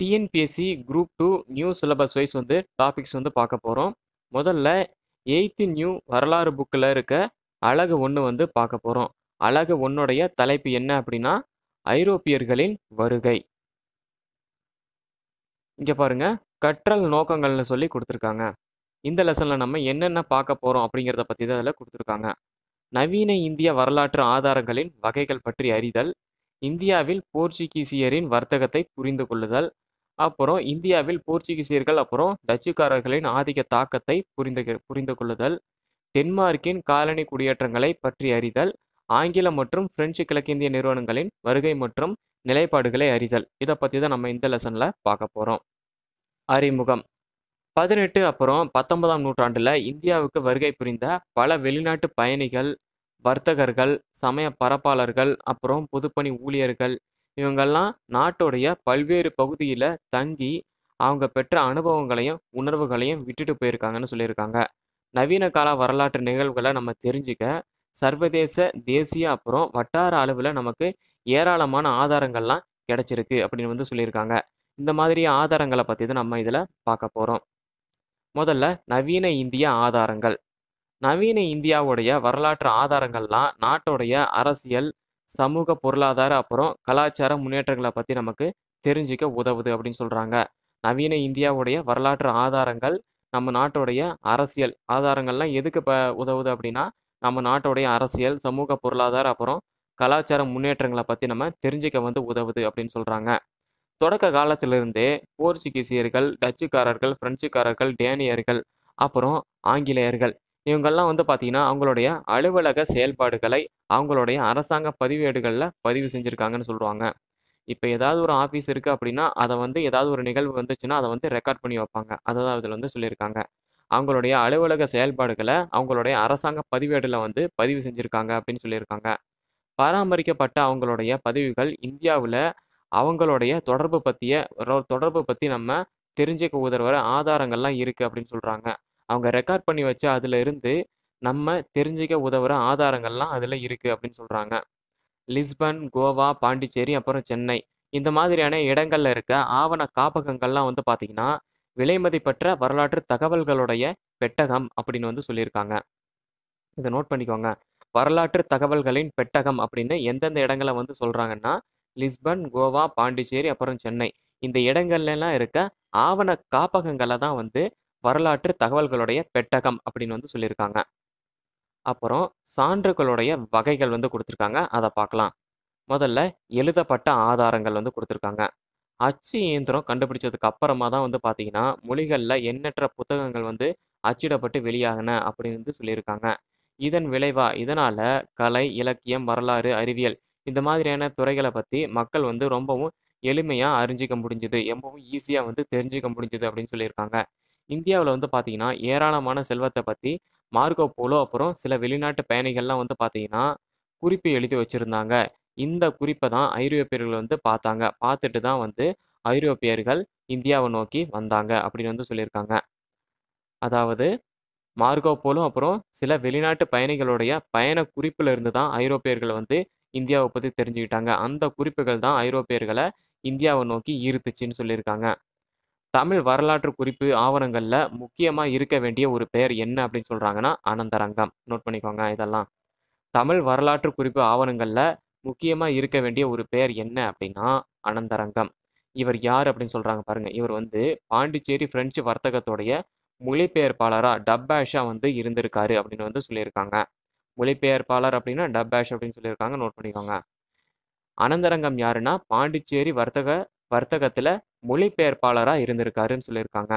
TNPSC group two new syllabus wise வந்து topics வந்து பார்க்க போகிறோம் முதல்ல எயித்து நியூ வரலாறு புக்கில் இருக்க அழகு ஒன்று வந்து பார்க்க போகிறோம் அழகு ஒன்னுடைய தலைப்பு என்ன அப்படின்னா ஐரோப்பியர்களின் வருகை. இங்கே பாருங்க கற்றல் நோக்கங்கள்னு சொல்லி கொடுத்துருக்காங்க. இந்த லெசனில் நம்ம என்னென்ன பார்க்க போகிறோம் அப்படிங்கிறத பற்றி தான் அதில் கொடுத்துருக்காங்க. நவீன இந்திய வரலாற்று ஆதாரங்களின் வகைகள் பற்றி அறிதல் இந்தியாவில் போர்ச்சுகீசியரின் வர்த்தகத்தை புரிந்து கொள்ளுதல் அப்புறம் இந்தியாவில் போர்ச்சுகீசியர்கள் அப்புறம் டச்சுக்காரர்களின் ஆதிக்க தாக்கத்தை புரிந்து புரிந்து கொள்ளுதல் டென்மார்க்கின் காலனி குடியேற்றங்களை பற்றி அறிதல் ஆங்கிலம் மற்றும் பிரெஞ்சு கிழக்கிந்திய நிறுவனங்களின் வருகை மற்றும் நிலைப்பாடுகளை அறிதல். இதை பற்றி தான் நம்ம இந்த லெசனில் பார்க்க போகிறோம் அறிமுகம். பதினெட்டு அப்புறம் பத்தொன்பதாம் நூற்றாண்டில் இந்தியாவுக்கு வருகை புரிந்த பல வெளிநாட்டு பயணிகள் வர்த்தகர்கள் சமய பரப்பாளர்கள் அப்புறம் பொதுப்பணி ஊழியர்கள் இவங்கெல்லாம் நாட்டுடைய பல்வேறு பகுதியில் தங்கி அவங்க பெற்ற அனுபவங்களையும் உணர்வுகளையும் விட்டுட்டு போயிருக்காங்கன்னு சொல்லியிருக்காங்க. நவீன கால வரலாற்று நிகழ்வுகளை நம்ம தெரிஞ்சுக்க சர்வதேச தேசிய அப்புறம் வட்டார அளவில் நமக்கு ஏராளமான ஆதாரங்கள்லாம் கிடைச்சிருக்கு அப்படின்னு வந்து சொல்லியிருக்காங்க. இந்த மாதிரி ஆதாரங்களை பற்றி தான் நம்ம இதில் பார்க்க போகிறோம் முதல்ல நவீன இந்திய ஆதாரங்கள். நவீன இந்தியாவுடைய வரலாற்று ஆதாரங்கள்லாம் நாட்டுடைய அரசியல் சமூக பொருளாதார அப்புறம் கலாச்சார முன்னேற்றங்களை பற்றி நமக்கு தெரிஞ்சுக்க உதவுது அப்படின்னு சொல்கிறாங்க நவீன இந்தியாவுடைய வரலாற்று ஆதாரங்கள் நம்ம நாட்டுடைய அரசியல் ஆதாரங்கள்லாம் எதுக்கு இப்போ உதவுது அப்படின்னா நம்ம நாட்டுடைய அரசியல் சமூக பொருளாதார அப்புறம் கலாச்சார முன்னேற்றங்களை பற்றி நம்ம தெரிஞ்சுக்க வந்து உதவுது அப்படின்னு சொல்கிறாங்க தொடக்க காலத்திலிருந்தே போர்ச்சுகீசியர்கள் டச்சுக்காரர்கள் பிரெஞ்சுக்காரர்கள் டேனியர்கள் அப்புறம் ஆங்கிலேயர்கள் இவங்கெல்லாம் வந்து பார்த்தீங்கன்னா அவங்களுடைய அலுவலக செயல்பாடுகளை அவங்களுடைய அரசாங்க பதிவேடுகளில் பதிவு செஞ்சுருக்காங்கன்னு சொல்லுவாங்க. இப்போ ஏதாவது ஒரு ஆஃபீஸ் இருக்குது அப்படின்னா அதை வந்து ஏதாவது ஒரு நிகழ்வு வந்துச்சுன்னா அதை வந்து ரெக்கார்ட் பண்ணி வைப்பாங்க. அதை தான் இதில் வந்து சொல்லியிருக்காங்க. அவங்களுடைய அலுவலக செயல்பாடுகளை அவங்களுடைய அரசாங்க பதிவேடில் வந்து பதிவு செஞ்சுருக்காங்க அப்படின்னு சொல்லியிருக்காங்க. பராமரிக்கப்பட்ட அவங்களுடைய பதிவுகள் இந்தியாவில் அவங்களுடைய தொடர்பு பற்றிய தொடர்பு பற்றி நம்ம தெரிஞ்சுக்க உதவுற ஆதாரங்கள்லாம் இருக்குது அப்படின்னு சொல்கிறாங்க அவங்க ரெக்கார்ட் பண்ணி வச்சு அதில் இருந்து நம்ம தெரிஞ்சுக்க உதவுற ஆதாரங்கள்லாம் அதில் இருக்குது அப்படின்னு சொல்கிறாங்க லிஸ்பன் கோவா பாண்டிச்சேரி அப்புறம் சென்னை. இந்த மாதிரியான இடங்கள்ல இருக்க ஆவண காப்பகங்கள்லாம் வந்து பார்த்திங்கன்னா விலைமதிப்பற்ற வரலாற்று தகவல்களுடைய பெட்டகம் அப்படின்னு வந்து சொல்லியிருக்காங்க. இதை நோட் பண்ணிக்கோங்க. வரலாற்று தகவல்களின் பெட்டகம் அப்படின்னு எந்தெந்த இடங்களை வந்து சொல்கிறாங்கன்னா லிஸ்பன் கோவா பாண்டிச்சேரி அப்புறம் சென்னை. இந்த இடங்கள்லாம் இருக்க ஆவண காப்பகங்களை தான் வந்து வரலாற்று தகவல்களுடைய பெட்டகம் அப்படின்னு வந்து சொல்லியிருக்காங்க. அப்புறம் சான்றுகளுடைய வகைகள் வந்து கொடுத்துருக்காங்க. அதை பார்க்கலாம். முதல்ல எழுதப்பட்ட ஆதாரங்கள் வந்து கொடுத்துருக்காங்க. அச்சு இயந்திரம் கண்டுபிடிச்சதுக்கு அப்புறமா தான் வந்து பார்த்தீங்கன்னா மொழிகளில் எண்ணற்ற புத்தகங்கள் வந்து அச்சிடப்பட்டு வெளியாகின அப்படின்னு வந்து சொல்லியிருக்காங்க. இதன் விளைவா இதனால கலை இலக்கியம் வரலாறு அறிவியல் இந்த மாதிரியான துறைகளை பற்றி மக்கள் வந்து ரொம்பவும் எளிமையாக அறிஞ்சிக்க முடிஞ்சுது. ரொம்பவும் ஈஸியாக வந்து தெரிஞ்சுக்க முடிஞ்சுது அப்படின்னு சொல்லியிருக்காங்க. இந்தியாவில் வந்து பார்த்தீங்கன்னா ஏராளமான செல்வத்தை பற்றி மார்க்கோ போலோ அப்புறம் சில வெளிநாட்டு பயணிகள்லாம் வந்து பார்த்தீங்கன்னா குறிப்பு எழுதி வச்சுருந்தாங்க. இந்த குறிப்பை தான் ஐரோப்பியர்கள் வந்து பார்த்தாங்க. பார்த்துட்டு தான் வந்து ஐரோப்பியர்கள் இந்தியாவை நோக்கி வந்தாங்க அப்படின்னு வந்து சொல்லியிருக்காங்க. அதாவது மார்க்கோ போலும் அப்புறம் சில வெளிநாட்டு பயணிகளுடைய பயண குறிப்பில் இருந்து தான் ஐரோப்பியர்கள் வந்து இந்தியாவை பற்றி தெரிஞ்சுக்கிட்டாங்க. அந்த குறிப்புகள் தான் ஐரோப்பியர்களை இந்தியாவை நோக்கி ஈர்த்துச்சின்னு சொல்லியிருக்காங்க. தமிழ் வரலாற்று குறிப்பு ஆவணங்களில் முக்கியமாக இருக்க வேண்டிய ஒரு பெயர் என்ன அப்படின்னு சொல்கிறாங்கன்னா அனந்தரங்கம். நோட் பண்ணிக்கோங்க இதெல்லாம். தமிழ் வரலாற்று குறிப்பு ஆவணங்களில் முக்கியமாக இருக்க வேண்டிய ஒரு பெயர் என்ன அப்படின்னா அனந்தரங்கம். இவர் யார் அப்படின்னு சொல்கிறாங்க பாருங்க. இவர் வந்து பாண்டிச்சேரி பிரெஞ்சு வர்த்தகத்துடைய மொழிபெயர்ப்பாளராக டப்பேஷா வந்து இருந்திருக்காரு அப்படின்னு வந்து சொல்லியிருக்காங்க. மொழிபெயர்ப்பாளர் அப்படின்னா டப்பேஷ் அப்படின்னு சொல்லியிருக்காங்க. நோட் பண்ணிக்கோங்க. அனந்தரங்கம் யாருன்னா பாண்டிச்சேரி வர்த்தக வர்த்தகத்தில் மொழிபெயர்ப்பாளராக இருந்திருக்காருன்னு சொல்லியிருக்காங்க.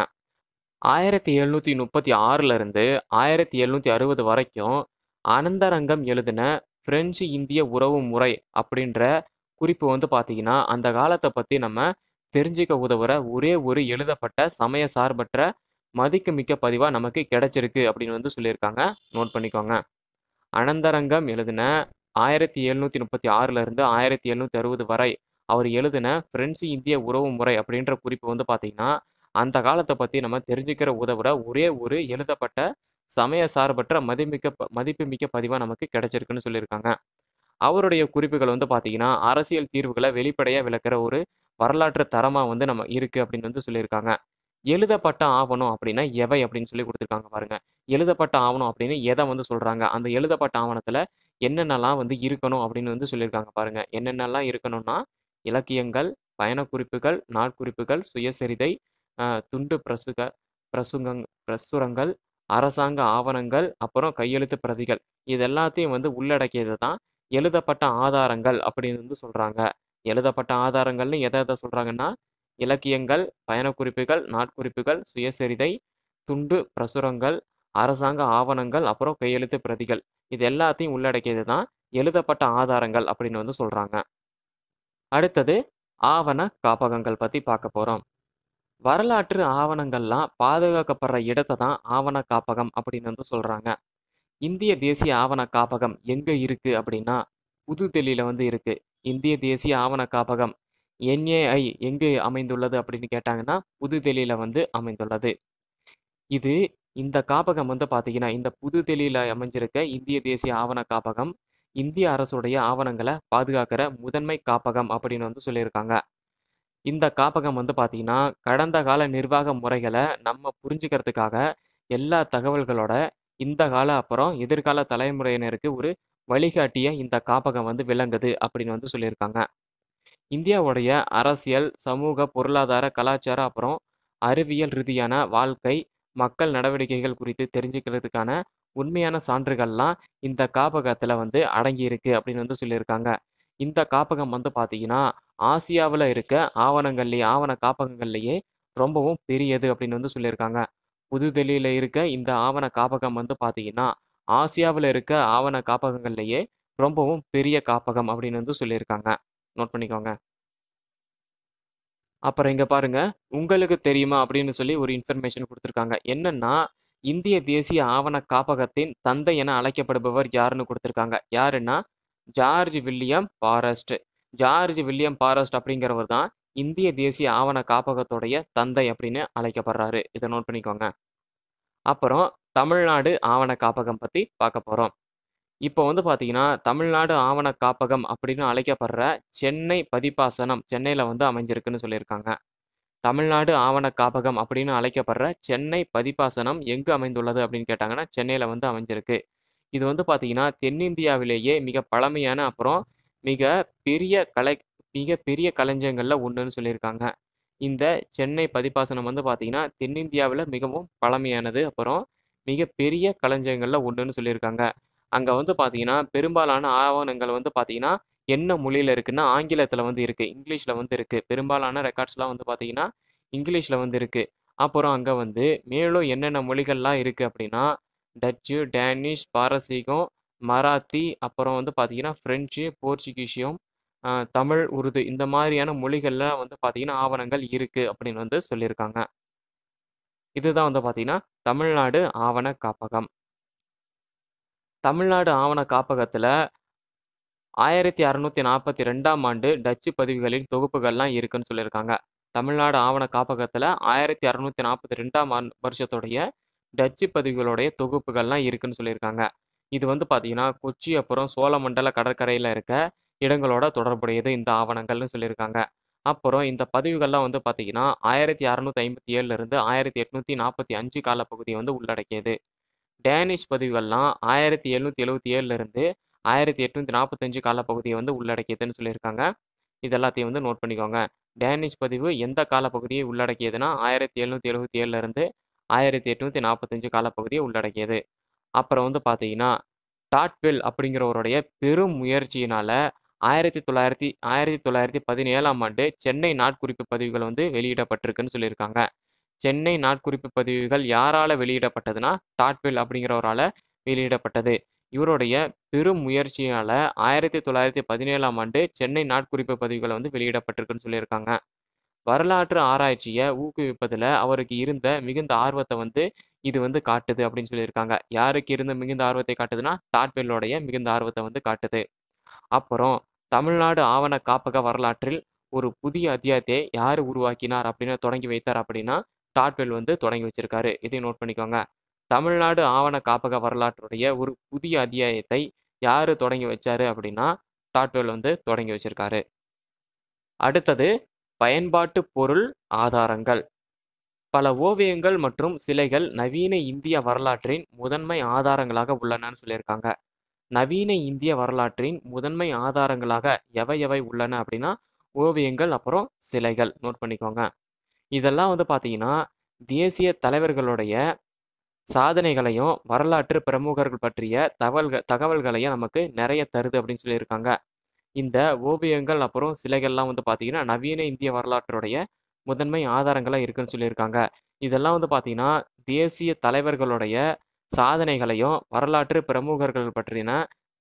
ஆயிரத்தி எழுநூற்றி முப்பத்தி ஆறுலருந்து ஆயிரத்தி எழுநூற்றி அறுபது வரைக்கும் அனந்தரங்கம் எழுதின பிரெஞ்சு இந்திய உறவு முறை அப்படின்ற குறிப்பு வந்து பார்த்தீங்கன்னா அந்த காலத்தை பற்றி நம்ம தெரிஞ்சுக்க உதவுற ஒரே ஒரு எழுதப்பட்ட சமய சார்பற்ற மதிக்கு மிக்க பதிவாக நமக்கு கிடைச்சிருக்கு அப்படின்னு வந்து சொல்லியிருக்காங்க. நோட் பண்ணிக்கோங்க. அனந்தரங்கம் எழுதின ஆயிரத்தி எழுநூற்றி முப்பத்தி ஆறுலருந்து ஆயிரத்தி எழுநூற்றி அறுபது வரை அவர் எழுதின பிரெஞ்சு இந்திய உறவு முறை அப்படின்ற குறிப்பு வந்து பார்த்தீங்கன்னா அந்த காலத்தை பற்றி நம்ம தெரிஞ்சுக்கிற உதவிட ஒரே ஒரு எழுதப்பட்ட சமய சார்பற்ற மதிமிக்க மதிப்புமிக்க பதிவாக நமக்கு கிடைச்சிருக்குன்னு சொல்லியிருக்காங்க. அவருடைய குறிப்புகள் வந்து பார்த்தீங்கன்னா அரசியல் தீர்வுகளை வெளிப்படையாக விளக்குற ஒரு வரலாற்று தரமாக வந்து நம்ம இருக்குது அப்படின்னு வந்து சொல்லியிருக்காங்க. எழுதப்பட்ட ஆவணம் அப்படின்னா எவை அப்படின்னு சொல்லி கொடுத்துருக்காங்க பாருங்க. எழுதப்பட்ட ஆவணம் அப்படின்னு எதை வந்து சொல்றாங்க? அந்த எழுதப்பட்ட ஆவணத்துல என்னென்னலாம் வந்து இருக்கணும் அப்படின்னு வந்து சொல்லியிருக்காங்க பாருங்க. என்னென்னலாம் இருக்கணும்னா இலக்கியங்கள் பயணக்குறிப்புகள் நாட்குறிப்புகள் சுயசரிதை துண்டு பிரசுக பிரசுங்க பிரசுரங்கள் அரசாங்க ஆவணங்கள் அப்புறம் கையெழுத்து பிரதிகள். இது எல்லாத்தையும் வந்து உள்ளடக்கியது தான் எழுதப்பட்ட ஆதாரங்கள் அப்படின்னு வந்து சொல்கிறாங்க எழுதப்பட்ட ஆதாரங்கள்னு எதை எதை சொல்கிறாங்கன்னா இலக்கியங்கள் பயணக்குறிப்புகள் நாட்குறிப்புகள் சுயசரிதை துண்டு பிரசுரங்கள் அரசாங்க ஆவணங்கள் அப்புறம் கையெழுத்து பிரதிகள். இது எல்லாத்தையும் உள்ளடக்கியது தான் எழுதப்பட்ட ஆதாரங்கள் அப்படின்னு வந்து சொல்கிறாங்க அடுத்தது ஆவண காப்பகங்கள் பத்தி பார்க்க போறோம். வரலாற்று ஆவணங்கள்லாம் பாதுகாக்கப்படுற இடத்தை தான் ஆவண காப்பகம் அப்படின்னு வந்து சொல்றாங்க. இந்திய தேசிய ஆவண காப்பகம் எங்க இருக்கு அப்படின்னா புதுதில்லியில் வந்து இருக்கு. இந்திய தேசிய ஆவண காப்பகம் என்ஏஐ எங்கு அமைந்துள்ளது அப்படின்னு கேட்டாங்கன்னா புதுதில்லியில் வந்து அமைந்துள்ளது. இது இந்த காப்பகம் வந்து பாத்தீங்கன்னா இந்த புதுதில்லியில் அமைஞ்சிருக்க இந்திய தேசிய ஆவண காப்பகம் இந்திய அரசுடைய ஆவணங்களை பாதுகாக்கிற முதன்மை காப்பகம் அப்படின்னு வந்து சொல்லியிருக்காங்க. இந்த காப்பகம் வந்து பார்த்தீங்கன்னா கடந்த கால நிர்வாக முறைகளை நம்ம புரிஞ்சுக்கிறதுக்காக எல்லா தகவல்களோட இந்த கால அப்புறம் எதிர்கால தலைமுறையினருக்கு ஒரு வழிகாட்டிய இந்த காப்பகம் வந்து விளங்குது அப்படின்னு வந்து சொல்லியிருக்காங்க. இந்தியாவுடைய அரசியல் சமூக பொருளாதார கலாச்சார அப்புறம் அறிவியல் ரீதியான வாழ்க்கை மக்கள் நடவடிக்கைகள் குறித்து தெரிஞ்சுக்கிறதுக்கான உண்மையான சான்றுகள்லாம் இந்த காப்பகத்தில் வந்து அடங்கி இருக்கு அப்படின்னு வந்து சொல்லியிருக்காங்க. இந்த காப்பகம் வந்து பார்த்தீங்கன்னா ஆசியாவில் இருக்க ஆவணங்கள்லேயே ஆவண காப்பகங்கள்லேயே ரொம்பவும் பெரியது அப்படின்னு வந்து சொல்லியிருக்காங்க. புதுடெல்லியில இருக்க இந்த ஆவண காப்பகம் வந்து பார்த்தீங்கன்னா ஆசியாவில் இருக்க ஆவண காப்பகங்கள்லேயே ரொம்பவும் பெரிய காப்பகம் அப்படின்னு வந்து சொல்லியிருக்காங்க. நோட் பண்ணிக்கோங்க. அப்புறம் இங்கே பாருங்க உங்களுக்கு தெரியுமா அப்படின்னு சொல்லி ஒரு இன்ஃபர்மேஷன் கொடுத்துருக்காங்க. என்னன்னா இந்திய தேசிய ஆவண காப்பகத்தின் தந்தை என அழைக்கப்படுபவர் யாருன்னு கொடுத்துருக்காங்க. யாருன்னா George William Forrest George William Forrest அப்படிங்கிறவர் தான் இந்திய தேசிய ஆவண காப்பகத்துடைய தந்தை அப்படின்னு அழைக்கப்படுறாரு. இதை நோட் பண்ணிக்கோங்க. அப்புறம் தமிழ்நாடு ஆவண காப்பகம் பத்தி பார்க்க போறோம். இப்போ வந்து பாத்தீங்கன்னா தமிழ்நாடு ஆவண காப்பகம் அப்படின்னு அழைக்கப்படுற சென்னை பதிப்பாசனம் சென்னையில் வந்து அமைஞ்சிருக்குன்னு சொல்லியிருக்காங்க. தமிழ்நாடு ஆவண காப்பகம் அப்படின்னு அழைக்கப்படுற சென்னை பதிப்பாசனம் எங்கு அமைந்துள்ளது அப்படின்னு கேட்டாங்கன்னா சென்னையில் வந்து அமைஞ்சிருக்கு. இது வந்து பார்த்தீங்கன்னா தென்னிந்தியாவிலேயே மிக பழமையான அப்புறம் மிக பெரிய கலை மிக பெரிய களஞ்சியங்கள்ல ஒன்றுன்னு சொல்லியிருக்காங்க. இந்த சென்னை பதிப்பாசனம் வந்து பார்த்தீங்கன்னா தென்னிந்தியாவில் மிகவும் பழமையானது அப்புறம் மிக பெரிய களஞ்சியங்கள்ல ஒன்றுன்னு சொல்லியிருக்காங்க. அங்கே வந்து பார்த்தீங்கன்னா பெரும்பாலான ஆவணங்கள் வந்து பார்த்தீங்கன்னா என்ன மொழியில் இருக்குன்னா ஆங்கிலத்தில் வந்து இருக்குது இங்கிலீஷில் வந்து இருக்குது பெரும்பாலான ரெக்கார்ட்ஸ்லாம் வந்து பார்த்தீங்கன்னா இங்கிலீஷில் வந்து இருக்குது அப்புறம் அங்கே வந்து மேலும் என்னென்ன மொழிகள்லாம் இருக்குது அப்படின்னா டச்சு டேனிஷ் பாரசீகம் மராத்தி அப்புறம் வந்து பார்த்தீங்கன்னா ஃப்ரெஞ்சு போர்ச்சுகீசியம் தமிழ் உருது இந்த மாதிரியான மொழிகள்லாம் வந்து பார்த்தீங்கன்னா ஆவணங்கள் இருக்குது அப்படின்னு வந்து சொல்லியிருக்காங்க. இதுதான் வந்து பார்த்தீங்கன்னா தமிழ்நாடு ஆவண காப்பகம். தமிழ்நாடு ஆவண காப்பகத்தில் ஆயிரத்தி அறுநூத்தி நாற்பத்தி ரெண்டாம் ஆண்டு டச்சு பதிவுகளின் தொகுப்புகள்லாம் இருக்குன்னு சொல்லியிருக்காங்க. தமிழ்நாடு ஆவண காப்பகத்தில் ஆயிரத்தி அறுநூத்தி நாற்பத்தி ரெண்டாம் ஆண்டு வருஷத்துடைய டச்சு பதிவுகளுடைய தொகுப்புகள்லாம் இருக்குன்னு சொல்லியிருக்காங்க. இது வந்து பார்த்தீங்கன்னா கொச்சி அப்புறம் சோழமண்டல கடற்கரையில் இருக்க இடங்களோட தொடர்புடையது இந்த ஆவணங்கள்னு சொல்லியிருக்காங்க. அப்புறம் இந்த பதிவுகள்லாம் வந்து பார்த்தீங்கன்னா ஆயிரத்தி அறுநூத்தி ஐம்பத்தி ஏழுலேருந்து ஆயிரத்தி எட்நூத்தி நாற்பத்தி அஞ்சு காலப்பகுதியை வந்து உள்ளடக்கியது. டேனிஷ் பதிவுகள்லாம் ஆயிரத்தி எழுநூத்தி எழுபத்தி ஏழுலேருந்து ஆயிரத்தி எட்நூத்தி நாற்பத்தஞ்சு காலப்பகுதியை வந்து உள்ளடக்கியதுன்னு சொல்லியிருக்காங்க. இது எல்லாத்தையும் வந்து நோட் பண்ணிக்கோங்க. டேனிஷ் பதிவு எந்த காலப்பகுதியை உள்ளடக்கியதுன்னா ஆயிரத்தி எழுநூத்தி எழுபத்தி ஏழுல இருந்து ஆயிரத்தி எட்நூத்தி நாற்பத்தஞ்சு காலப்பகுதியை உள்ளடக்கியது. அப்புறம் வந்து பார்த்தீங்கன்னா டாட்வெல் அப்படிங்கிறவருடைய பெரும் முயற்சியினால ஆயிரத்தி தொள்ளாயிரத்தி ஆயிரத்தி தொள்ளாயிரத்தி பதினேழாம் ஆண்டு சென்னை நாட்குறிப்பு பதிவுகள் வந்து வெளியிடப்பட்டிருக்குன்னு சொல்லியிருக்காங்க. சென்னை நாட்குறிப்பு பதிவுகள் யாரால வெளியிடப்பட்டதுன்னா டாட்வெல் அப்படிங்கிறவரால வெளியிடப்பட்டது. இவருடைய பெரும் முயற்சியால் ஆயிரத்தி தொள்ளாயிரத்தி பதினேழாம் ஆண்டு சென்னை நாட்குறிப்பு பதிவுகளை வந்து வெளியிடப்பட்டிருக்குன்னு சொல்லியிருக்காங்க. வரலாற்று ஆராய்ச்சியை ஊக்குவிப்பதில் அவருக்கு இருந்த மிகுந்த ஆர்வத்தை வந்து இது வந்து காட்டுது அப்படின்னு சொல்லியிருக்காங்க. யாருக்கு இருந்த மிகுந்த ஆர்வத்தை காட்டுதுன்னா டாட்வெல்லோடைய மிகுந்த ஆர்வத்தை வந்து காட்டுது. அப்புறம் தமிழ்நாடு ஆவண காப்பக வரலாற்றில் ஒரு புதிய அத்தியாயத்தை யார் உருவாக்கினார் அப்படின்னு தொடங்கி வைத்தார் அப்படின்னா டாட்வெல் வந்து தொடங்கி வச்சிருக்காரு. இதையும் நோட் பண்ணிக்கோங்க. தமிழ்நாடு ஆவண காப்பக வரலாற்றுடைய ஒரு புதிய அத்தியாயத்தை யாரு தொடங்கி வச்சாரு அப்படின்னா டாட்வெல் வந்து தொடங்கி வச்சிருக்காரு. அடுத்தது பயன்பாட்டு பொருள் ஆதாரங்கள். பல ஓவியங்கள் மற்றும் சிலைகள் நவீன இந்திய வரலாற்றின் முதன்மை ஆதாரங்களாக உள்ளனன்னு சொல்லியிருக்காங்க. நவீன இந்திய வரலாற்றின் முதன்மை ஆதாரங்களாக எவை எவை உள்ளன அப்படின்னா ஓவியங்கள் அப்புறம் சிலைகள். நோட் பண்ணிக்கோங்க. இதெல்லாம் வந்து பார்த்தீங்கன்னா தேசிய தலைவர்களுடைய சாதனைகளையும் வரலாற்று பிரமுகர்கள் பற்றிய தகவல்கள் தகவல்களையும் நமக்கு நிறைய தருது அப்படின்னு சொல்லியிருக்காங்க. இந்த ஓவியங்கள் அப்புறம் சிலைகள்லாம் வந்து பார்த்தீங்கன்னா நவீன இந்திய வரலாற்றுடைய முதன்மை ஆதாரங்களாக இருக்குன்னு சொல்லியிருக்காங்க. இதெல்லாம் வந்து பார்த்தீங்கன்னா தேசிய தலைவர்களுடைய சாதனைகளையும் வரலாற்று பிரமுகர்கள் பற்றின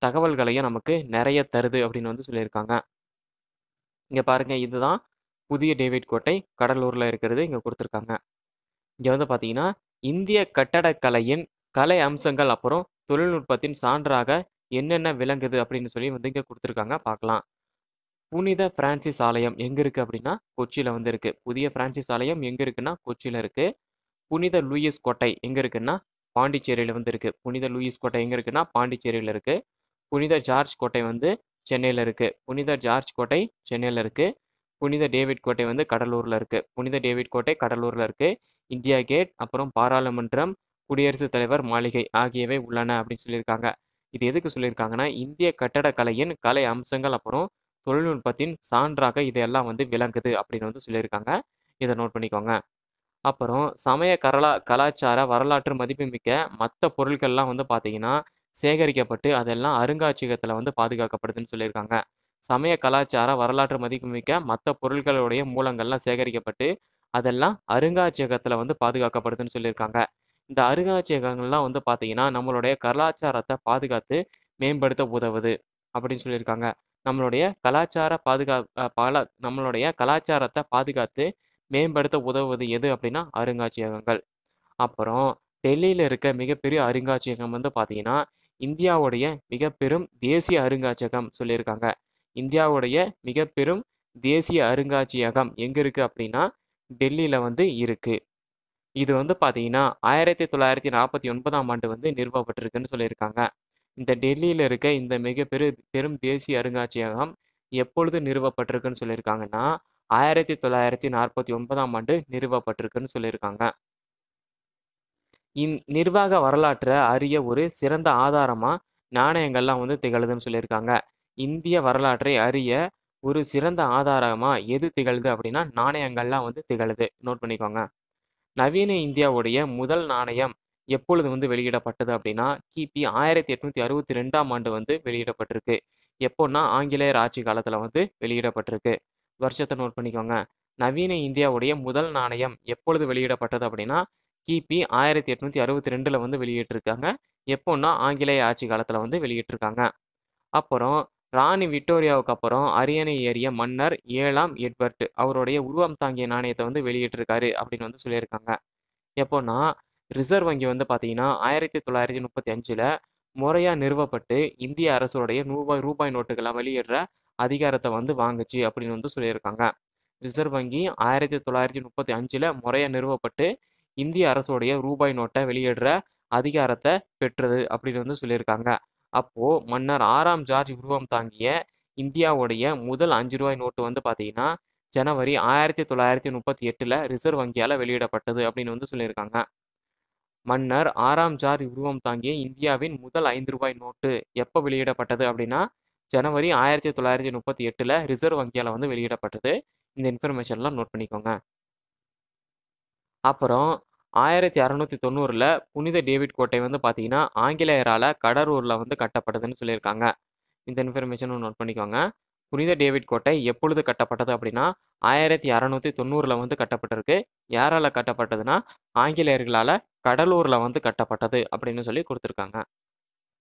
தகவல்களையும் நமக்கு நிறைய தருது அப்படின்னு வந்து சொல்லியிருக்காங்க. இங்கே பாருங்க இதுதான் புதிய டேவிட் கோட்டை கடலூரில் இருக்கிறது இங்கே கொடுத்துருக்காங்க. இங்கே வந்து பார்த்தீங்கன்னா இந்திய கட்டடக்கலையின் கலை அம்சங்கள் அப்புறம் தொழில்நுட்பத்தின் சான்றாக என்னென்ன விளங்குது அப்படின்னு சொல்லி வந்து இங்கே கொடுத்துருக்காங்க. பார்க்கலாம். புனித பிரான்சிஸ் ஆலயம் எங்கே இருக்குது அப்படின்னா கொச்சியில் வந்து இருக்குது புதிய பிரான்சிஸ் ஆலயம் எங்கே இருக்குன்னா கொச்சியில் இருக்குது புனித லூயிஸ் கோட்டை எங்கே இருக்குன்னா பாண்டிச்சேரியில் வந்து இருக்குது புனித லூயிஸ் கோட்டை எங்கே இருக்குன்னா பாண்டிச்சேரியில் இருக்குது புனித ஜார்ஜ் கோட்டை வந்து சென்னையில் இருக்குது புனித ஜார்ஜ் கோட்டை சென்னையில் இருக்குது புனித டேவிட் கோட்டை வந்து கடலூரில் இருக்குது புனித டேவிட் கோட்டை கடலூரில் இருக்குது இந்தியா கேட் அப்புறம் பாராளுமன்றம் குடியரசுத் தலைவர் மாளிகை ஆகியவை உள்ளன அப்படின்னு சொல்லியிருக்காங்க. இது எதுக்கு சொல்லியிருக்காங்கன்னா இந்திய கட்டடக்கலையின் கலை அம்சங்கள் அப்புறம் தொழில்நுட்பத்தின் சான்றாக இதெல்லாம் வந்து விளங்குது அப்படின்னு வந்து சொல்லியிருக்காங்க. இதை நோட் பண்ணிக்கோங்க. அப்புறம் சமய கரலா கலாச்சார வரலாற்று மதிப்புமிக்க மற்ற பொருட்கள்லாம் வந்து பார்த்தீங்கன்னா சேகரிக்கப்பட்டு அதெல்லாம் அருங்காட்சியகத்தில் வந்து பாதுகாக்கப்படுதுன்னு சொல்லியிருக்காங்க. சமய கலாச்சார வரலாற்று மதிப்புமிக்க மற்ற பொருட்களுடைய மூலங்கள்லாம் சேகரிக்கப்பட்டு அதெல்லாம் அருங்காட்சியகத்தில் வந்து பாதுகாக்கப்படுதுன்னு சொல்லியிருக்காங்க. இந்த அருங்காட்சியகங்கள்லாம் வந்து பார்த்தீங்கன்னா நம்மளுடைய கலாச்சாரத்தை பாதுகாத்து மேம்படுத்த உதவுது அப்படின்னு சொல்லியிருக்காங்க. நம்மளுடைய கலாச்சார பாதுகா பல நம்மளுடைய கலாச்சாரத்தை பாதுகாத்து மேம்படுத்த உதவுவது எது அப்படின்னா அருங்காட்சியகங்கள். அப்புறம் டெல்லியில் இருக்க மிகப்பெரிய அருங்காட்சியகம் வந்து பார்த்தீங்கன்னா இந்தியாவுடைய மிக பெரும் தேசிய அருங்காட்சியகம் சொல்லியிருக்காங்க. இந்தியாவுடைய மிக பெரும் தேசிய அருங்காட்சியகம் எங்கே இருக்குது அப்படின்னா டெல்லியில் வந்து இருக்குது இது வந்து பார்த்தீங்கன்னா ஆயிரத்தி தொள்ளாயிரத்தி நாற்பத்தி ஒன்பதாம் ஆண்டு வந்து நிறுவப்பட்டிருக்குன்னு சொல்லியிருக்காங்க. இந்த டெல்லியில் இருக்க இந்த மிகப்பெரு பெரும் தேசிய அருங்காட்சியகம் எப்பொழுது நிறுவப்பட்டிருக்குன்னு சொல்லியிருக்காங்கன்னா ஆயிரத்தி தொள்ளாயிரத்தி நாற்பத்தி ஒன்பதாம் ஆண்டு நிறுவப்பட்டிருக்குன்னு சொல்லியிருக்காங்க. இந் நிர்வாக வரலாற்றை அறிய ஒரு சிறந்த ஆதாரமாக நாணயங்கள்லாம் வந்து திகழுதுன்னு சொல்லியிருக்காங்க. இந்திய வரலாற்றை அறிய ஒரு சிறந்த ஆதாரமாக எது திகழுது அப்படின்னா நாணயங்கள்லாம் வந்து திகழுது. நோட் பண்ணிக்கோங்க. நவீன இந்தியாவுடைய முதல் நாணயம் எப்பொழுது வந்து வெளியிடப்பட்டது அப்படின்னா கிபி ஆயிரத்தி எட்நூத்தி அறுபத்தி ரெண்டாம் ஆண்டு வந்து வெளியிடப்பட்டிருக்கு. எப்போன்னா ஆங்கிலேயர் ஆட்சி காலத்தில் வந்து வெளியிடப்பட்டிருக்கு. வருஷத்தை நோட் பண்ணிக்கோங்க. நவீன இந்தியாவுடைய முதல் நாணயம் எப்பொழுது வெளியிடப்பட்டது அப்படின்னா கிபி ஆயிரத்தி எட்நூத்தி அறுபத்தி ரெண்டுல வந்து வெளியிட்டிருக்காங்க. எப்போன்னா ஆங்கிலேய ஆட்சி காலத்தில் வந்து வெளியிட்டிருக்காங்க. அப்புறம் ராணி விக்டோரியாவுக்கு அப்புறம் அரியணை ஏறிய மன்னர் ஏழாம் எட்வர்ட் அவருடைய உருவம் தாங்கிய நாணயத்தை வந்து வெளியிட்டிருக்காரு அப்படின்னு வந்து சொல்லியிருக்காங்க. எப்போன்னா ரிசர்வ் வங்கி வந்து பார்த்தீங்கன்னா ஆயிரத்தி தொள்ளாயிரத்தி முப்பத்தி அஞ்சில் முறையாக நிறுவப்பட்டு இந்திய அரசுடைய ரூபாய் ரூபாய் நோட்டுகளை வெளியிடுற அதிகாரத்தை வந்து வாங்குச்சு அப்படின்னு வந்து சொல்லியிருக்காங்க. ரிசர்வ் வங்கி ஆயிரத்தி தொள்ளாயிரத்தி முப்பத்தி அஞ்சில் முறையாக நிறுவப்பட்டு இந்திய அரசுடைய ரூபாய் நோட்டை வெளியிடுற அதிகாரத்தை பெற்றது அப்படின்னு வந்து சொல்லியிருக்காங்க. அப்போ மன்னர் ஆறாம் ஜார்ஜ் உருவம் தாங்கிய இந்தியாவுடைய முதல் அஞ்சு ரூபாய் நோட்டு வந்து பார்த்தீங்கன்னா ஜனவரி ஆயிரத்தி தொள்ளாயிரத்தி முப்பத்தி எட்டில் ரிசர்வ் வங்கியால் வெளியிடப்பட்டது அப்படின்னு வந்து சொல்லியிருக்காங்க. மன்னர் ஆறாம் ஜார்ஜ் உருவம் தாங்கிய இந்தியாவின் முதல் ஐந்து ரூபாய் நோட்டு எப்போ வெளியிடப்பட்டது அப்படின்னா ஜனவரி ஆயிரத்தி தொள்ளாயிரத்தி முப்பத்தி எட்டில் ரிசர்வ் வங்கியால் வந்து வெளியிடப்பட்டது. இந்த இன்ஃபர்மேஷன்லாம் நோட் பண்ணிக்கோங்க. அப்புறம் ஆயிரத்தி அறநூற்றி தொண்ணூறில் புனித டேவிட் கோட்டை வந்து பார்த்தீங்கன்னா ஆங்கிலேயரால் கடலூரில் வந்து கட்டப்பட்டதுன்னு சொல்லியிருக்காங்க. இந்த இன்ஃபர்மேஷனும் நோட் பண்ணிக்கோங்க. புனித டேவிட் கோட்டை எப்பொழுது கட்டப்பட்டது அப்படின்னா ஆயிரத்தி அறநூற்றி தொண்ணூறில் வந்து கட்டப்பட்டிருக்கு. யாரால் கட்டப்பட்டதுன்னா ஆங்கிலேயர்களால் கடலூரில் வந்து கட்டப்பட்டது அப்படின்னு சொல்லி கொடுத்துருக்காங்க.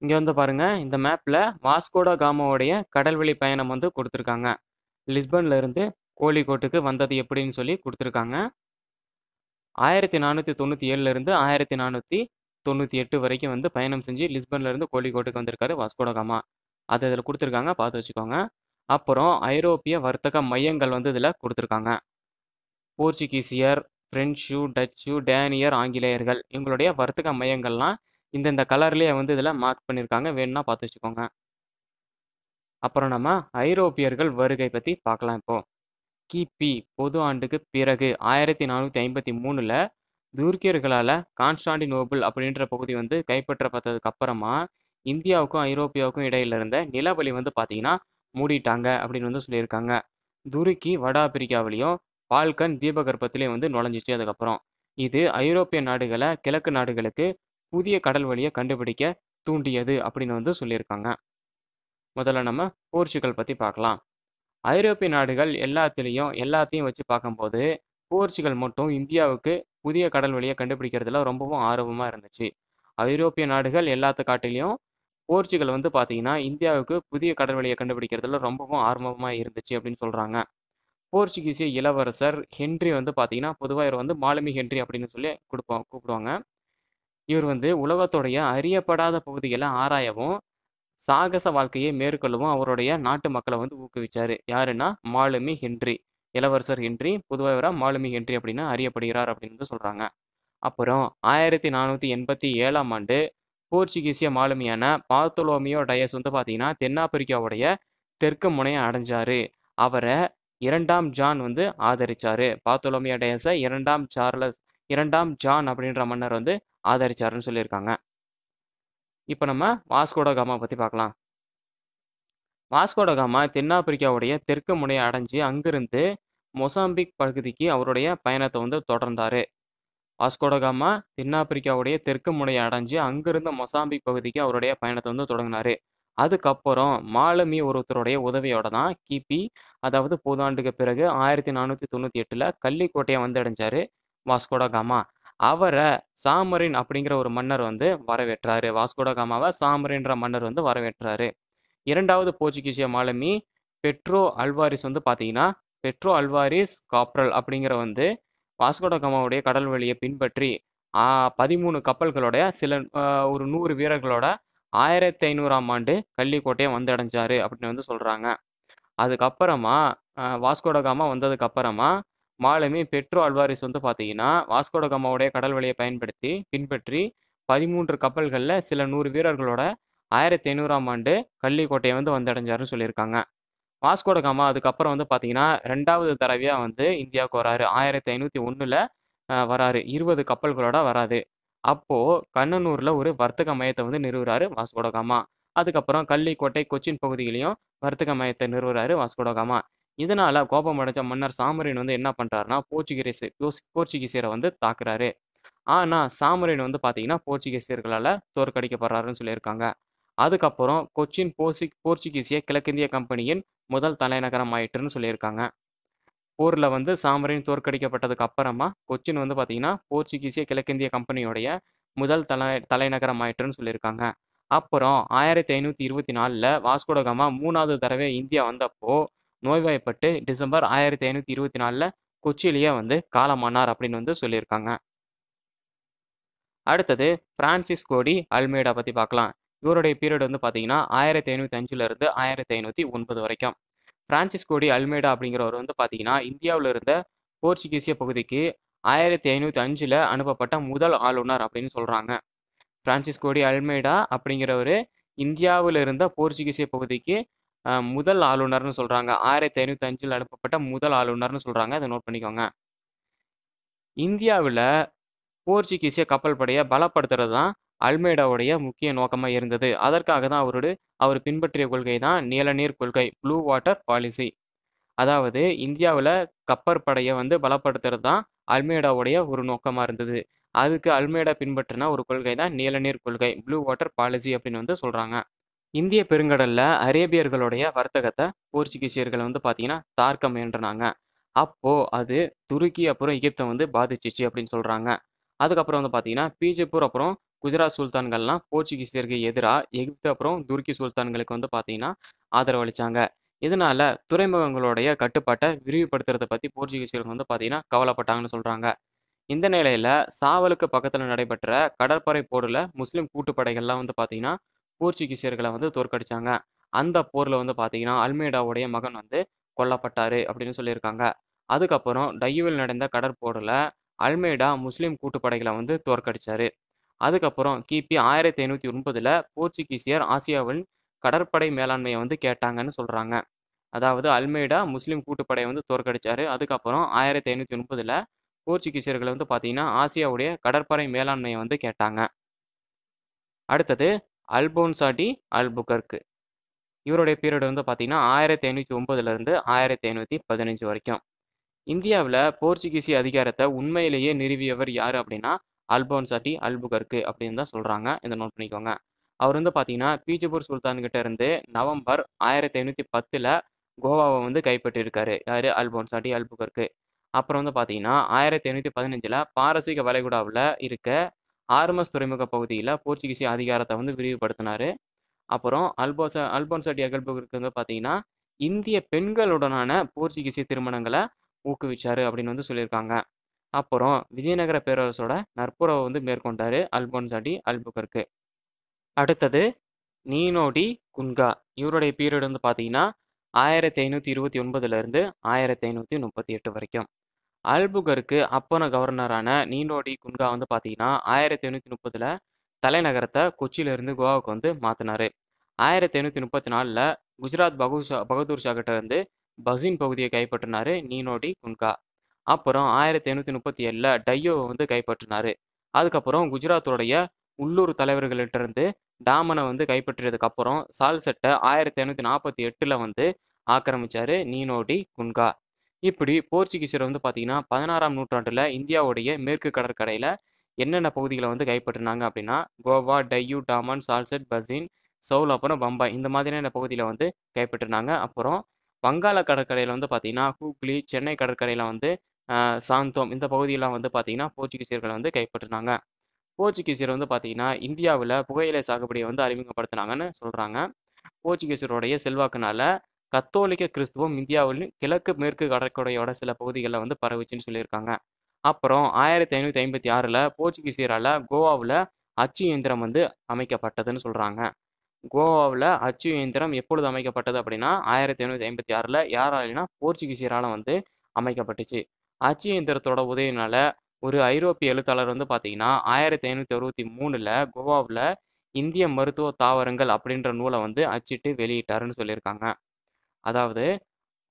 இங்கே வந்து பாருங்க இந்த மேப்பில் வாஸ்கோடா காமாவுடைய கடல்வெளி பயணம் வந்து கொடுத்துருக்காங்க. லிஸ்பன்ல இருந்து கோழிக்கோட்டுக்கு வந்தது எப்படின்னு சொல்லி கொடுத்துருக்காங்க. ஆயிரத்தி நானூற்றி தொண்ணூற்றி ஏழுலேருந்து ஆயிரத்தி நானூற்றி தொண்ணூற்றி எட்டு வரைக்கும் வந்து பயணம் செஞ்சு லிஸ்பன்லேருந்து கோழிக்கோட்டுக்கு வந்திருக்காரு வாஸ்கோடகாமா அது இதில் கொடுத்துருக்காங்க. பார்த்து வச்சுக்கோங்க. அப்புறம் ஐரோப்பிய வர்த்தக மையங்கள் வந்து இதில் கொடுத்துருக்காங்க. போர்ச்சுகீசியர் பிரெஞ்சு டச்சு டேனியர் ஆங்கிலேயர்கள் இவங்களுடைய வர்த்தக மையங்கள்லாம் இந்தந்த கலர்லேயே வந்து இதில் மார்க் பண்ணியிருக்காங்க வேணும்னா பார்த்து வச்சுக்கோங்க. அப்புறம் நம்ம ஐரோப்பியர்கள் வருகை பற்றி பார்க்கலாம் இப்போது கிபி பொது ஆண்டுக்கு பிறகு ஆயிரத்தி நானூத்தி ஐம்பத்தி மூணுல துருக்கியர்களால கான்ஸ்டாண்டினோபிள் அப்படின்ற பகுதி வந்து கைப்பற்றப்பட்டதுக்கு அப்புறமா இந்தியாவுக்கும் ஐரோப்பியாவுக்கும் இடையில இருந்த நிலவழி வந்து பாத்தீங்கன்னா மூடிட்டாங்க அப்படின்னு வந்து சொல்லியிருக்காங்க. துருக்கி வட ஆப்பிரிக்காவிலையும் பால்கன் தீபகற்பத்திலையும் வந்து நுழைஞ்சிச்சு அதுக்கப்புறம். இது ஐரோப்பிய நாடுகளை கிழக்கு நாடுகளுக்கு புதிய கடல் வழியை கண்டுபிடிக்க தூண்டியது அப்படின்னு வந்து சொல்லியிருக்காங்க. முதல்ல நம்ம போர்ச்சுகல் பத்தி பார்க்கலாம். ஐரோப்பிய நாடுகள் எல்லாத்துலேயும் எல்லாத்தையும் வச்சு பார்க்கும்போது போர்ச்சுகல் மட்டும் இந்தியாவுக்கு புதிய கடல் வழியை கண்டுபிடிக்கிறதுல ரொம்பவும் ஆர்வமாக இருந்துச்சு. ஐரோப்பிய நாடுகள் எல்லாத்த காட்டிலையும் போர்ச்சுகல் வந்து பார்த்தீங்கன்னா இந்தியாவுக்கு புதிய கடல் வழியை கண்டுபிடிக்கிறதுல ரொம்பவும் ஆர்வமாக இருந்துச்சு அப்படின்னு சொல்கிறாங்க போர்ச்சுகீசிய இளவரசர் ஹென்றி வந்து பார்த்தீங்கன்னா பொதுவாக இவர் வந்து மாலுமி ஹென்றி அப்படின்னு சொல்லி கொடுப்போம் கூப்பிடுவாங்க. இவர் வந்து உலகத்துடைய அறியப்படாத பகுதிகளை ஆராயவும் சாகச வாழ்க்கையை மேற்கொள்ளவும் அவருடைய நாட்டு மக்களை வந்து ஊக்குவிச்சாரு. யாருன்னா மாலுமி ஹென்றி. இளவரசர் ஹென்றி பொதுவாக மாலுமி ஹென்றி அப்படின்னு அறியப்படுகிறார் அப்படின்னு வந்து சொல்றாங்க. அப்புறம் ஆயிரத்தி நானூற்றி எண்பத்தி ஏழாம் ஆண்டு போர்ச்சுகீசிய மாலுமியான பார்த்தோலோமியோ டயஸ் வந்து பார்த்தீங்கன்னா தென்னாப்பிரிக்காவுடைய தெற்கு முனையை அடைஞ்சாரு. அவரை இரண்டாம் ஜான் வந்து ஆதரிச்சாரு. பார்த்தோலோமியோ டயஸை இரண்டாம் சார்லஸ் இரண்டாம் ஜான் அப்படின்ற மன்னர் வந்து ஆதரிச்சாருன்னு சொல்லியிருக்காங்க. இப்போ நம்ம வாஸ்கோட காமா பற்றி பார்க்கலாம் வாஸ்கோட காமா தென்னாப்பிரிக்காவுடைய தெற்கு முனையை அடைஞ்சு அங்கிருந்து மொசாம்பிக் பகுதிக்கு அவருடைய பயணத்தை வந்து தொடர்ந்தாரு. வாஸ்கோட காமா தென்னாப்பிரிக்காவுடைய தெற்கு முனையை அடைஞ்சு அங்கிருந்து மொசாம்பிக் பகுதிக்கு அவருடைய பயணத்தை வந்து தொடங்கினார். அதுக்கப்புறம் மாலுமி ஒருத்தருடைய உதவியோட தான் கிபி அதாவது பொதாண்டுக்கு பிறகு ஆயிரத்தி நானூற்றி தொண்ணூற்றி எட்டில் கள்ளிக்கோட்டையை வந்து அடைஞ்சாரு வாஸ்கோட காமா. அவரை சாமரின் அப்படிங்கிற ஒரு மன்னர் வந்து வரவேற்றாரு. வாஸ்கோடகாமாவை சாமரின்ற மன்னர் வந்து வரவேற்றாரு. இரண்டாவது போர்ச்சுகீசிய மாலுமி பெட்ரோ அல்வாரிஸ் வந்து பார்த்தீங்கன்னா பெட்ரோ அல்வாரிஸ் காப்ரல் அப்படிங்கிற வந்து வாஸ்கோடகாமாவுடைய கடல் வழியை பின்பற்றி பதிமூணு கப்பல்களோட சில ஒரு நூறு வீரர்களோட ஆயிரத்தி ஐநூறாம் ஆண்டு கள்ளிக்கோட்டையை வந்து அடைஞ்சாரு அப்படின்னு வந்து சொல்கிறாங்க அதுக்கப்புறமா வாஸ்கோடகாமா வந்ததுக்கப்புறமா மாலுமி பெட்ரோ அல்வாரிஸ் வந்து பார்த்தீங்கன்னா வாஸ்கோடகமாவுடைய கடல் வழியை பயன்படுத்தி பின்பற்றி பதிமூன்று கப்பல்களில் சில நூறு வீரர்களோட ஆயிரத்தி ஐநூறாம் ஆண்டு கள்ளிக்கோட்டையை வந்து வந்தடைஞ்சாருன்னு சொல்லியிருக்காங்க. வாஸ்கோடகாமா அதுக்கப்புறம் வந்து பார்த்தீங்கன்னா ரெண்டாவது தடவையாக வந்து இந்தியாவுக்கு வராரு. ஆயிரத்தி ஐநூற்றி ஒன்றில் வராரு. இருபது கப்பல்களோட வராது அப்போது கண்ணனூரில் ஒரு வர்த்தக மையத்தை வந்து நிறுவுறாரு வாஸ்கோடகாமா அதுக்கப்புறம் கள்ளிக்கோட்டை கொச்சின் பகுதியிலையும் வர்த்தக மையத்தை நிறுவுறாரு வாஸ்கோடகாமா இதனால கோபம் அடைஞ்ச மன்னர் சாமரின் வந்து என்ன பண்றாருன்னா போர்ச்சுகீஸ் போர்ச்சுகீசியரை வந்து தாக்குறாரு. ஆனா சாமரின் வந்து பாத்தீங்கன்னா போர்ச்சுகீசியர்களால தோற்கடிக்கப்படுறாருன்னு சொல்லியிருக்காங்க. அதுக்கப்புறம் கொச்சின் போர்ச்சி போர்ச்சுகீசிய கிழக்கிந்திய கம்பெனியின் முதல் தலைநகரம் ஆயிட்டுன்னு சொல்லியிருக்காங்க. போரில் வந்து சாமரின் தோற்கடிக்கப்பட்டதுக்கு அப்புறமா கொச்சின் வந்து பார்த்தீங்கன்னா போர்ச்சுகீசிய கிழக்கிந்திய கம்பெனியோடைய முதல் தலை தலைநகரம் ஆயிட்டுன்னு சொல்லியிருக்காங்க. அப்புறம் ஆயிரத்தி ஐநூற்றி இருபத்தி நாலில் வாஸ்கோடகமா மூணாவது தடவை இந்தியா வந்தப்போ நோய்வாய்ப்பட்டு டிசம்பர் ஆயிரத்தி ஐநூற்றி இருபத்தி நாலில் கொச்சியிலேயே வந்து காலமானார் அப்படின்னு வந்து சொல்லியிருக்காங்க. அடுத்தது பிரான்சிஸ் கோடி அல்மேடா பற்றி பார்க்கலாம். இவருடைய பீரியட் வந்து பார்த்தீங்கன்னா ஆயிரத்தி ஐநூற்றி அஞ்சுலேருந்து ஆயிரத்தி ஐநூற்றி ஒன்பது வரைக்கும். பிரான்சிஸ் கோடி அல்மேடா அப்படிங்கிறவர் வந்து பார்த்தீங்கன்னா இந்தியாவில் இருந்த போர்ச்சுகீசிய பகுதிக்கு ஆயிரத்தி ஐநூற்றி அஞ்சில் அனுப்பப்பட்ட முதல் ஆளுநர் அப்படின்னு சொல்கிறாங்க பிரான்சிஸ் கோடி அல்மேடா அப்படிங்கிறவர் இந்தியாவில் இருந்த போர்ச்சுகீசிய பகுதிக்கு முதல் ஆளுநர்னு சொல்கிறாங்க ஆயிரத்தி ஐநூற்றி அஞ்சில் அனுப்பப்பட்ட முதல் ஆளுநர்னு சொல்கிறாங்க அதை நோட் பண்ணிக்கோங்க. இந்தியாவில் போர்ச்சுகீசிய கப்பல் படையை பலப்படுத்துறது தான் அல்மேடாவுடைய முக்கிய நோக்கமாக இருந்தது. அதற்காக தான் அவரோட அவர் பின்பற்றிய கொள்கை தான் நீலநீர் கொள்கை ப்ளூ வாட்டர் பாலிசி அதாவது இந்தியாவில் கப்பற்படையை வந்து பலப்படுத்துறது தான் அல்மேடாவுடைய ஒரு நோக்கமாக இருந்தது. அதுக்கு அல்மேடா பின்பற்றின ஒரு கொள்கை தான் நீலநீர் கொள்கை ப்ளூ வாட்டர் பாலிசி அப்படின்னு வந்து சொல்கிறாங்க இந்திய பெருங்கடலில் அரேபியர்களுடைய வர்த்தகத்தை போர்ச்சுகீசியர்கள் வந்து பார்த்தீங்கன்னா தார்க்க முயன்றாங்க அப்போது அது துருக்கி அப்புறம் எகிப்தை வந்து பாதிச்சிச்சு அப்படின்னு சொல்கிறாங்க அதுக்கப்புறம் வந்து பார்த்தீங்கன்னா பீஜப்பூர் அப்புறம் குஜராத் சுல்தான்கள்லாம் போர்ச்சுகீசியருக்கு எதிராக எகிப்து அப்புறம் துருக்கி சுல்தான்களுக்கு வந்து பார்த்தீங்கன்னா ஆதரவளித்தாங்க இதனால துறைமுகங்களுடைய கட்டுப்பாட்டை விரிவுபடுத்துறதை பற்றி போர்ச்சுகீசியர்கள் வந்து பார்த்தீங்கன்னா கவலைப்பட்டாங்கன்னு சொல்கிறாங்க இந்த நிலையில் சாவலுக்கு பக்கத்தில் நடைபெற்ற கடற்படை போரில் முஸ்லீம் கூட்டுப்படைகள்லாம் வந்து பார்த்தீங்கன்னா போர்ச்சுகீசியர்களை வந்து தோற்கடிச்சாங்க அந்த போரில் வந்து பார்த்தீங்கன்னா அல்மேடாவுடைய மகன் வந்து கொல்லப்பட்டாரு அப்படின்னு சொல்லியிருக்காங்க அதுக்கப்புறம் டையுவில் நடந்த கடற்போரில் அல்மேடா முஸ்லீம் கூட்டுப்படைகளை வந்து தோற்கடிச்சாரு அதுக்கப்புறம் கிபி ஆயிரத்தி ஐநூற்றி ஒன்பதில் போர்ச்சுகீசியர் ஆசியாவின் கடற்படை மேலாண்மையை வந்து கேட்டாங்கன்னு சொல்கிறாங்க அதாவது அல்மேடா முஸ்லீம் கூட்டுப்படையை வந்து தோற்கடிச்சாரு. அதுக்கப்புறம் ஆயிரத்தி ஐநூற்றி ஒன்பதில் போர்ச்சுகீசியர்களை வந்து பார்த்தீங்கன்னா, ஆசியாவுடைய கடற்படை மேலாண்மையை வந்து கேட்டாங்க. அடுத்தது அல்போன்சாடி அல்புகர்க்கு இவருடைய பீரியட் வந்து பார்த்தீங்கன்னா, 1509லிருந்து 1515 வரைக்கும். இந்தியாவில் போர்ச்சுகீசிய அதிகாரத்தை உண்மையிலேயே நிறுவியவர் யார் அப்படின்னா, அல்போன்சாட்டி அல்புகர்க்கு அப்படின்னு தான் சொல்கிறாங்க இதை நோட் பண்ணிக்கோங்க. அவர் வந்து பார்த்தீங்கன்னா, பீஜப்பூர் சுல்தான்கிட்ட இருந்து நவம்பர் 1510ல கோவாவ வந்து கைப்பற்றியிருக்காரு. யார் அல்போன்சாட்டி அல்புகர்க்கு அப்புறம் வந்து பார்த்தீங்கன்னா, 1515ல பாரசீக வளைகுடாவில் இருக்க ஆர்மஸ் துறைமுக பகுதியில் போர்ச்சுகீசிய அதிகாரத்தை வந்து விரிவுபடுத்தினாரு. அப்புறம் அல்போச அல்போன்சா டி வந்து பார்த்தீங்கன்னா, இந்திய பெண்களுடனான போர்ச்சுகீசிய திருமணங்களை ஊக்குவிச்சாரு அப்படின்னு வந்து சொல்லியிருக்காங்க. அப்புறம் விஜயநகர பேரரசோட நட்புறவை வந்து மேற்கொண்டாரு அல்போன்சாடி அல்புகருக்கு அடுத்தது நீனோடி குன்கா இவருடைய பீரியட் வந்து பார்த்தீங்கன்னா, 1529லிருந்து 1538 வரைக்கும். அல்புகருக்கு அப்போன கவர்னரான நீனோ டி குன்ஹா வந்து பார்த்தீங்கன்னா, 1530ல தலைநகரத்த கொச்சியிலிருந்து கோவாவுக்கு வந்து மாற்றினார் ஆயிரத்தி எண்ணூற்றி முப்பத்தி நாலில் குஜராத் பகுஷா பகதூர் கிட்ட இருந்து பசின் பகுதிய கைப்பற்றினாரு நீனோ டி குன்ஹா. அப்புறம் 1537ல டையோவ வந்து கைப்பற்றினாரு. அதுக்கப்புறம் குஜராத்தோடைய உள்ளூர் தலைவர்கள்ட்ட இருந்து கைப்பற்றியதுக்கப்புறம் வந்து கைப்பற்றியதுக்கு அப்புறம் சால்செட்ட 1548ல வந்து ஆக்கிரமிச்சாரு நீனோடி குன்கா இப்படி போர்ச்சுகீசியர் வந்து பார்த்தீங்கன்னா, பதினாறாம் நூற்றாண்டில் இந்தியாவுடைய மேற்கு கடற்கரையில் என்னென்ன பகுதிகளை வந்து கைப்பற்றினாங்க அப்படின்னா, கோவா, டையூ, டாமன், சால்செட், பசின், சவுல் அப்புறம் பம்பாய் இந்த மாதிரியான பகுதியில் வந்து கைப்பற்றினாங்க. அப்புறம் வங்காள கடற்கரையில் வந்து பார்த்தீங்கன்னா, ஹூக்ளி, சென்னை கடற்கரையில் வந்து சாந்தோம் இந்த பகுதியெல்லாம் வந்து பார்த்தீங்கன்னா, போர்ச்சுகீசியர்கள் வந்து கைப்பற்றினாங்க. போர்ச்சுகீசியர் வந்து பார்த்தீங்கன்னா, இந்தியாவில் புகையிலை சாகுபடியை வந்து அறிமுகப்படுத்தினாங்கன்னு சொல்கிறாங்க போர்ச்சுகீசியருடைய செல்வாக்குனால கத்தோலிக்க கிறிஸ்துவம் இந்தியாவிலும் கிழக்கு மேற்கு கடற்கரையோட சில பகுதிகளில் வந்து பரவுச்சுன்னு சொல்லியிருக்காங்க. அப்புறம் ஆயிரத்தி ஐநூற்றி ஐம்பத்தி ஆறில் போர்ச்சுகீசியரால் கோவாவில் அச்சு இயந்திரம் வந்து அமைக்கப்பட்டதுன்னு சொல்கிறாங்க கோவாவில் அச்சு இயந்திரம் எப்பொழுது அமைக்கப்பட்டது அப்படின்னா, 1556ல யாராலனா போர்ச்சுகீசியரால் வந்து அமைக்கப்பட்டுச்சு. அச்சு இயந்திரத்தோட உதவினால ஒரு ஐரோப்பிய எழுத்தாளர் வந்து பார்த்தீங்கன்னா, 1563ல கோவாவுல இந்திய மருத்துவ தாவரங்கள் அப்படின்ற நூலை வந்து அச்சிட்டு வெளியிட்டாருன்னு சொல்லியிருக்காங்க. அதாவது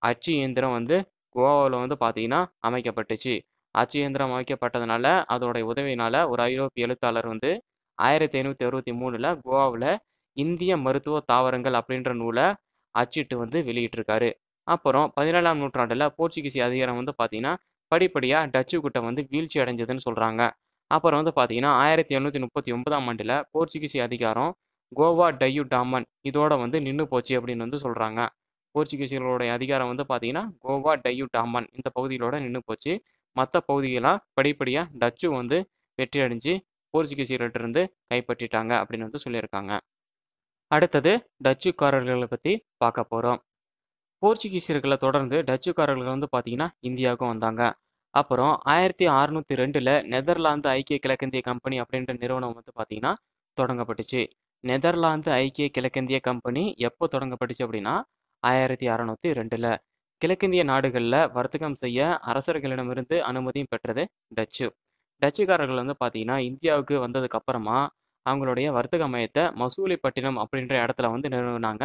அச்சு இயந்திரம் வந்து கோவாவில் வந்து பார்த்தீங்கன்னா, அமைக்கப்பட்டுச்சு. அச்சு இயந்திரம் அமைக்கப்பட்டதுனால, அதோடைய உதவியினால் ஒரு ஐரோப்பிய எழுத்தாளர் வந்து ஆயிரத்தி ஐநூற்றி அறுபத்தி மூணில் கோவாவில் இந்திய மருத்துவ தாவரங்கள் அப்படின்ற நூலை அச்சிட்டு வந்து வெளியிட்டிருக்காரு. அப்புறம் பதினேழாம் நூற்றாண்டில் போர்ச்சுகீசிய அதிகாரம் வந்து பார்த்தீங்கன்னா, படிப்படியாக டச்சு கிட்ட வந்து வீழ்ச்சி அடைஞ்சதுன்னு சொல்கிறாங்க அப்புறம் வந்து பார்த்தீங்கன்னா, 1739ஆம் ஆண்டுல போர்ச்சுகீசிய அதிகாரம் கோவா, டையு டாமன் இதோட வந்து நின்று போச்சு அப்படின்னு வந்து சொல்கிறாங்க போர்ச்சுகீசியர்களுடைய அதிகாரம் வந்து பார்த்தீங்கன்னா, கோவா, டையூ, டாமன் இந்த பகுதிகளோட நின்று போச்சு. மற்ற பகுதிகளாக படிப்படியாக டச்சு வந்து வெற்றி அடைஞ்சு போர்ச்சுகீசியர்கள்ட்ட இருந்து கைப்பற்றிட்டாங்க அப்படின்னு வந்து சொல்லியிருக்காங்க. அடுத்தது டச்சுக்காரர்களை பற்றி பார்க்க போகிறோம் போர்ச்சுகீசியர்களை தொடர்ந்து டச்சுக்காரர்கள் வந்து பார்த்தீங்கன்னா, இந்தியாவுக்கும் வந்தாங்க. அப்புறம் 1602ல நெதர்லாந்து ஐக்கிய கிழக்கிந்திய கம்பெனி அப்படின்ற நிறுவனம் வந்து பார்த்தீங்கன்னா, தொடங்கப்பட்டுச்சு. நெதர்லாந்து ஐக்கிய கிழக்கிந்திய கம்பெனி எப்போ தொடங்கப்பட்டுச்சு அப்படின்னா, 1602ல. கிழக்கிந்திய நாடுகளில் வர்த்தகம் செய்ய அரசர்களிடமிருந்து அனுமதியும் பெற்றது டச்சு. டச்சுக்காரர்கள் வந்து பார்த்தீங்கன்னா, இந்தியாவுக்கு வந்ததுக்கு அப்புறமா அவங்களுடைய வர்த்தக மையத்தை மசூலிப்பட்டினம் அப்படின்ற இடத்துல வந்து நிறுவினாங்க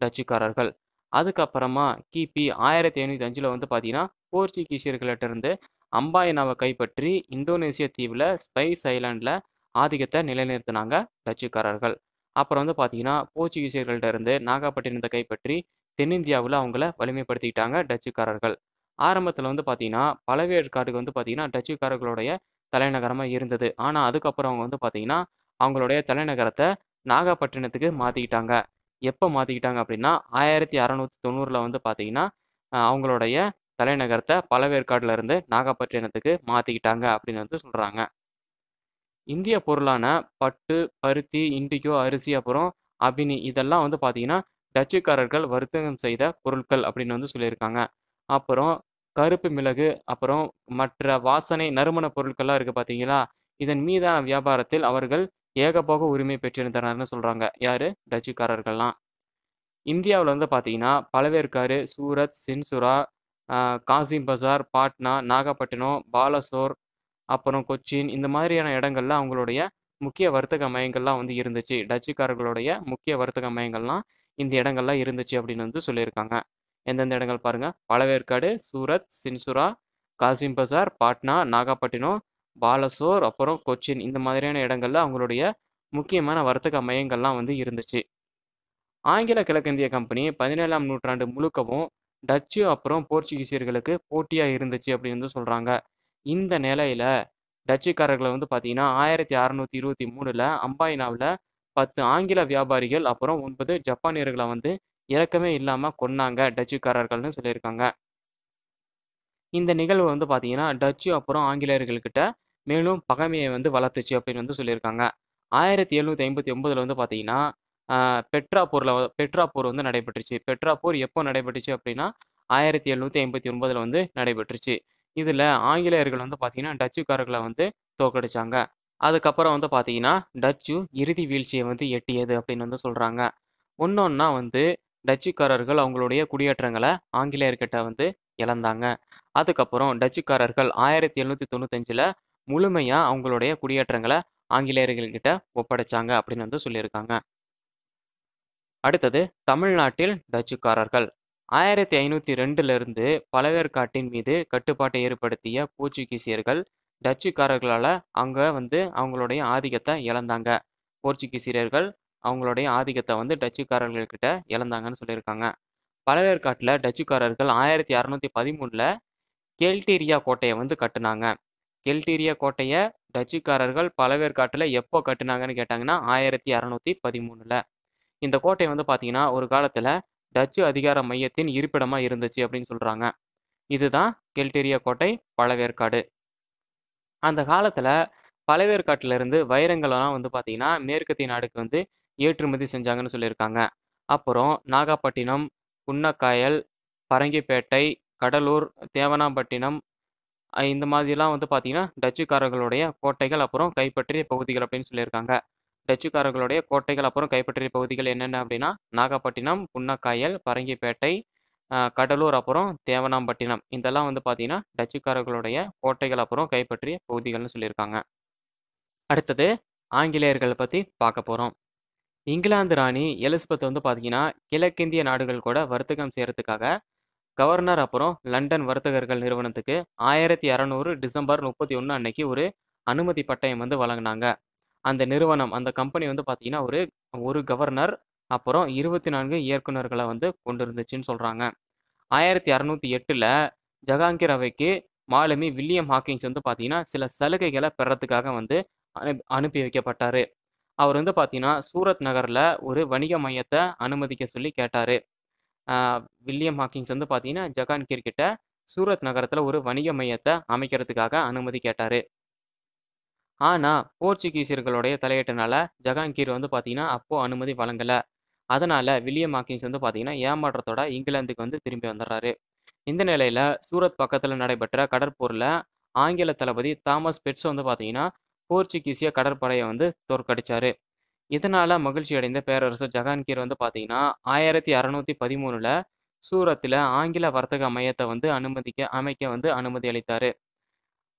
டச்சுக்காரர்கள். அதுக்கப்புறமா கிபி 1505ல வந்து பார்த்தீங்கன்னா, போர்ச்சுகீசியர்கள்ட்ட இருந்து அம்பாயனாவ கைப்பற்றி இந்தோனேசிய தீவுல ஸ்பைஸ் ஐலேண்ட்ல ஆதிக்கத்தை நிலைநிறுத்தினாங்க டச்சுக்காரர்கள். அப்புறம் வந்து பார்த்தீங்கன்னா, போர்ச்சுகீசியர்கள்ட்ட இருந்து நாகப்பட்டினத்தை கைப்பற்றி தென்னிந்தியாவில் அவங்கள வலிமைப்படுத்திக்கிட்டாங்க டச்சுக்காரர்கள். ஆரம்பத்தில் வந்து பார்த்தீங்கன்னா, பழவேற்காடுக்கு வந்து பார்த்தீங்கன்னா, டச்சுக்காரர்களுடைய தலைநகரமாக இருந்தது. ஆனால் அதுக்கப்புறம் அவங்க வந்து பார்த்தீங்கன்னா, அவங்களுடைய தலைநகரத்தை நாகப்பட்டினத்துக்கு மாற்றிக்கிட்டாங்க எப்போ மாற்றிக்கிட்டாங்க அப்படின்னா, 1690ல வந்து பார்த்தீங்கன்னா, அவங்களுடைய தலைநகரத்தை பழவேற்காடுல இருந்து நாகப்பட்டினத்துக்கு மாற்றிக்கிட்டாங்க அப்படின்னு வந்து சொல்கிறாங்க இந்திய பொருளான பட்டு, பருத்தி, இண்டிகோ, அரிசி அப்புறம் அபினி இதெல்லாம் வந்து பார்த்தீங்கன்னா, டச்சுக்காரர்கள் வர்த்தகம் செய்த பொருட்கள் அப்படின்னு வந்து சொல்லியிருக்காங்க. அப்புறம் கருப்பு மிளகு, அப்புறம் மற்ற வாசனை நறுமண பொருட்கள்லாம் இருக்கு பார்த்தீங்களா? இதன் மீதான வியாபாரத்தில் அவர்கள் ஏகபோக உரிமை பெற்றிருந்தனர்னு சொல்றாங்க. யாரு? டச்சுக்காரர்கள்லாம். இந்தியாவுல வந்து பார்த்தீங்கன்னா, பழவேற்காடு, சூரத், சின்சுரா, அ காசிம் பஜார், பாட்னா, நாகப்பட்டினம், பாலசோர், அப்புறம் கொச்சின் இந்த மாதிரியான இடங்கள்ல அவங்களுடைய முக்கிய வர்த்தக மையங்கள்லாம் வந்து இருந்துச்சு. டச்சுக்காரர்களுடைய முக்கிய வர்த்தக மையங்கள்லாம் இந்த இடங்கள்லாம் இருந்துச்சு அப்படின்னு வந்து சொல்லியிருக்காங்க. எந்தெந்த இடங்கள் பாருங்க. பழவேற்காடு சூரத் சின்சுரா காசிம் பசார் பாட்னா நாகப்பட்டினம் பாலசோர் அப்புறம் கொச்சின் இந்த மாதிரியான இடங்கள்ல அவங்களுடைய முக்கியமான வர்த்தக மையங்கள்லாம் வந்து இருந்துச்சு. ஆங்கில கிழக்கிந்திய கம்பெனி பதினேழாம் நூற்றாண்டு முழுக்கவும் டச்சு அப்புறம் போர்ச்சுகீசியர்களுக்கு போட்டியாக இருந்துச்சு அப்படின்னு வந்து சொல்கிறாங்க இந்த நிலையில டச்சுக்காரர்களை வந்து பார்த்தீங்கன்னா ஆயிரத்தி அறுநூத்தி இருபத்தி மூணுல அம்பாயினாவில் பத்து ஆங்கில வியாபாரிகள் அப்புறம் ஒன்பது ஜப்பானியர்களை வந்து இறக்கமே இல்லாமல் கொன்னாங்க டச்சுக்காரர்கள்னு சொல்லியிருக்காங்க. இந்த நிகழ்வு வந்து பார்த்தீங்கன்னா டச்சு அப்புறம் ஆங்கிலேயர்கள்கிட்ட மேலும் பகைமையை வந்து வளர்த்துச்சு அப்படின்னு வந்து சொல்லியிருக்காங்க. ஆயிரத்தி எழுநூத்தி ஐம்பத்தி ஒன்பதுல வந்து பார்த்தீங்கன்னா பெட்ராப்பூரில் பெட்ராப்பூர் வந்து நடைபெற்றுச்சு. பெட்ராப்பூர் எப்போ நடைபெற்றுச்சு அப்படின்னா ஆயிரத்தி எழுநூத்தி ஐம்பத்தி ஒன்பதுல வந்து நடைபெற்றுச்சு. இதில் ஆங்கிலேயர்கள் வந்து பார்த்தீங்கன்னா டச்சுக்காரர்களை வந்து தோற்கடிச்சாங்க. அதுக்கப்புறம் வந்து பார்த்தீங்கன்னா டச்சு இறுதி வீழ்ச்சியை வந்து எட்டியது அப்படின்னு வந்து சொல்கிறாங்க ஒன்றொன்னா வந்து டச்சுக்காரர்கள் அவங்களுடைய குடியேற்றங்களை ஆங்கிலேயர்கிட்ட வந்து இழந்தாங்க. அதுக்கப்புறம் டச்சுக்காரர்கள் ஆயிரத்தி எழுநூத்தி தொண்ணூத்தஞ்சில் முழுமையாக அவங்களுடைய குடியேற்றங்களை ஆங்கிலேயர்கள்கிட்ட ஒப்படைச்சாங்க அப்படின்னு வந்து சொல்லியிருக்காங்க. அடுத்தது தமிழ்நாட்டில் டச்சுக்காரர்கள். ஆயிரத்தி ஐநூற்றி ரெண்டுலேருந்து பழவேற்காட்டின் மீது கட்டுப்பாட்டை ஏற்படுத்திய போர்ச்சுகீசியர்கள் டச்சுக்காரர்களால் அங்கே வந்து அவங்களுடைய ஆதிக்கத்தை இழந்தாங்க. போர்ச்சுகீசியர்கள் அவங்களுடைய ஆதிக்கத்தை வந்து டச்சுக்காரர்கள்கிட்ட இழந்தாங்கன்னு சொல்லியிருக்காங்க. பழவேற்காட்டில் டச்சுக்காரர்கள் ஆயிரத்தி அறநூற்றி பதிமூணில் கெல்டீரியா கோட்டையை வந்து கட்டுனாங்க. கெல்டீரியா கோட்டையை டச்சுக்காரர்கள் பழவேற்காட்டில் எப்போ கட்டினாங்கன்னு கேட்டாங்கன்னா ஆயிரத்தி அறநூத்தி பதிமூணில். இந்த கோட்டை வந்து பார்த்தீங்கன்னா ஒரு காலத்தில் டச்சு அதிகார மையத்தின் இருப்பிடமாக இருந்துச்சு அப்படின்னு சொல்கிறாங்க இதுதான் கெல்டேரியா கோட்டை பழவேற்காடு. அந்த காலத்தில் பழவேற்காட்டிலிருந்து வைரங்கள்லாம் வந்து பார்த்தீங்கன்னா மேற்கத்திய நாடுக்கு வந்து ஏற்றுமதி செஞ்சாங்கன்னு சொல்லியிருக்காங்க. அப்புறம் நாகப்பட்டினம் குன்னக்காயல் பரங்கிப்பேட்டை கடலூர் தேவனாம்பட்டினம் இந்த மாதிரிலாம் வந்து பார்த்தீங்கன்னா டச்சுக்காரர்களுடைய கோட்டைகள் அப்புறம் கைப்பற்றிய பகுதிகள் அப்படின்னு சொல்லியிருக்காங்க. டச்சுக்காரர்களுடைய கோட்டைகள் அப்புறம் கைப்பற்றிய பகுதிகள் என்னென்ன அப்படின்னா நாகப்பட்டினம் புன்னக்காயல் பரங்கிப்பேட்டை கடலூர் அப்புறம் தேவனாம்பட்டினம். இதெல்லாம் வந்து பார்த்தீங்கன்னா டச்சுக்காரர்களுடைய கோட்டைகள் அப்புறம் கைப்பற்றிய பகுதிகள்னு சொல்லியிருக்காங்க. அடுத்தது ஆங்கிலேயர்கள் பற்றி பார்க்க போகிறோம் இங்கிலாந்து ராணி எலிசபெத் வந்து பார்த்தீங்கன்னா கிழக்கிந்திய நாடுகள் கூட வர்த்தகம் செய்கிறதுக்காக கவர்னர் அப்புறம் லண்டன் வர்த்தகர்கள் நிறுவனத்துக்கு ஆயிரத்தி இரநூறு டிசம்பர் முப்பத்தி ஒன்று அன்னைக்கு ஒரு அனுமதி பட்டயம் வந்து வழங்கினாங்க. அந்த நிறுவனம் அந்த கம்பெனி வந்து பார்த்தீங்கன்னா ஒரு ஒரு கவர்னர் அப்புறம் இருபத்தி நான்கு இயக்குனர்களை வந்து கொண்டு இருந்துச்சுன்னு சொல்கிறாங்க ஆயிரத்தி அறுநூத்தி எட்டில் ஜஹாங்கீர் அவைக்கு மாலுமி வில்லியம் ஹாக்கிங்ஸ் வந்து பார்த்தீங்கன்னா சில சலுகைகளை பெறத்துக்காக வந்து அனுப்பி அனுப்பி வைக்கப்பட்டார். அவர் வந்து பார்த்தீங்கன்னா சூரத் நகரில் ஒரு வணிக மையத்தை அனுமதிக்க சொல்லி கேட்டார். வில்லியம் ஹாக்கிங்ஸ் வந்து பார்த்தீங்கன்னா ஜஹாங்கீர் கிட்ட சூரத் நகரத்தில் ஒரு வணிக மையத்தை அமைக்கிறதுக்காக அனுமதி கேட்டார். ஆனால் போர்ச்சுகீசியர்களுடைய தலையீட்டுனால ஜஹாங்கீர் வந்து பார்த்தீங்கன்னா அப்போது அனுமதி வழங்கலை. அதனால் வில்லியம் ஹாக்கிங்ஸ் வந்து பார்த்தீங்கன்னா ஏமாற்றத்தோட இங்கிலாந்துக்கு வந்து திரும்பி வந்துடுறாரு. இந்த நிலையில் சூரத் பக்கத்தில் நடைபெற்ற கடற்போரில் ஆங்கில தளபதி தாமஸ் பெட்ஸ் வந்து பார்த்தீங்கன்னா போர்ச்சுகீசிய கடற்படையை வந்து தோற்கடிச்சாரு. இதனால் மகிழ்ச்சி அடைந்த பேரரசர் ஜஹான்கீர் வந்து பார்த்தீங்கன்னா ஆயிரத்தி அறநூற்றி பதிமூணில் சூரத்தில் ஆங்கில வர்த்தக மையத்தை வந்து அனுமதிக்க அமைக்க வந்து அனுமதி அளித்தார்.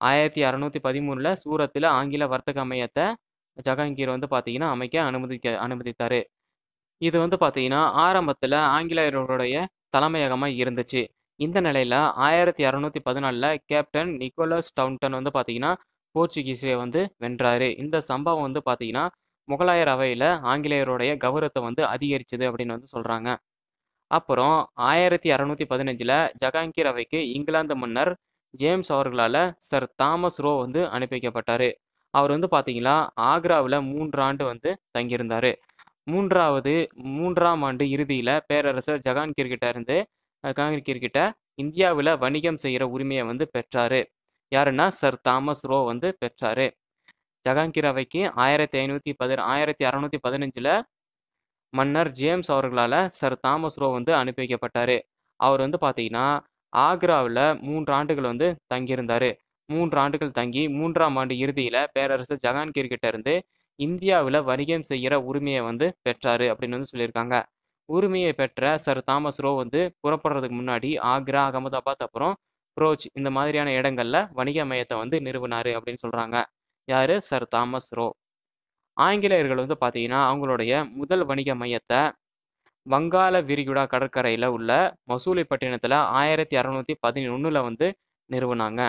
ஆயிரத்தி அறநூத்தி பதிமூணுல சூரத்தில் ஆங்கில வர்த்தக மையத்தை ஜஹாங்கீர் வந்து பார்த்தீங்கன்னா அமைக்க அனுமதிக்க அனுமதித்தாரு. இது வந்து பார்த்தீங்கன்னா ஆரம்பத்தில் ஆங்கிலேயர்களுடைய தலைமையகமாக இருந்துச்சு. இந்த நிலையில ஆயிரத்தி அறநூத்தி பதினாலில் கேப்டன் நிக்கோலஸ் டவுன்டன் வந்து பார்த்தீங்கன்னா போர்ச்சுகீஸை வந்து வென்றாரு. இந்த சம்பவம் வந்து பார்த்தீங்கன்னா முகலாயர் அவையில் ஆங்கிலேயருடைய கௌரவத்தை வந்து அதிகரிச்சது அப்படின்னு வந்து சொல்றாங்க. அப்புறம் ஆயிரத்தி அறநூத்தி பதினஞ்சுல ஜஹாங்கீர் அவைக்கு இங்கிலாந்து மன்னர் ஜேம்ஸ் அவர்களால் சர் தாமஸ் ரோ வந்து அனுப்பி வைக்கப்பட்டார் அவர் வந்து பார்த்தீங்கன்னா ஆக்ராவில் மூன்றாண்டு வந்து தங்கியிருந்தார். மூன்றாவது மூன்றாம் ஆண்டு இறுதியில் பேரரசர் ஜஹாங்கீர் கிட்ட இருந்து ஜஹாங்கீர் கிட்ட இந்தியாவில் வணிகம் செய்கிற உரிமையை வந்து பெற்றார். யாருன்னா சர் தாமஸ் ரோ வந்து பெற்றார். ஜஹாங்கீர் அவைக்கு ஆயிரத்தி ஐநூத்தி பதி ஆயிரத்தி அறநூற்றி பதினஞ்சுல மன்னர் ஜேம்ஸ் அவர்களால் சர் தாமஸ் ரோ வந்து அனுப்பி வைக்கப்பட்டாரு. அவர் வந்து பார்த்தீங்கன்னா ஆக்ராவில் மூன்று ஆண்டுகள் வந்து தங்கியிருந்தார். மூன்று ஆண்டுகள் தங்கி மூன்றாம் ஆண்டு இறுதியில் பேரரசர் ஜஹாங்கீர் கிட்ட இருந்து இந்தியாவில் வணிகம் செய்கிற உரிமையை வந்து பெற்றாரு அப்படின்னு வந்து சொல்லியிருக்காங்க. உரிமையை பெற்ற சர் தாமஸ் ரோ வந்து புறப்படுறதுக்கு முன்னாடி ஆக்ரா அகமதாபாத் அப்புறம் புரோச் இந்த மாதிரியான இடங்கள்ல வணிக மையத்தை வந்து நிறுவினார் அப்படின்னு சொல்றாங்க. யாரு? Sir Thomas Roe. ஆங்கிலேயர்கள் வந்து பார்த்தீங்கன்னா அவங்களுடைய முதல் வணிக மையத்தை வங்காள விரிகுடா கடற்கரையில் உள்ள மசூலிப்பட்டினத்தில் ஆயிரத்தி அறநூற்றி பதினொன்றில் வந்து நிறுவனாங்க.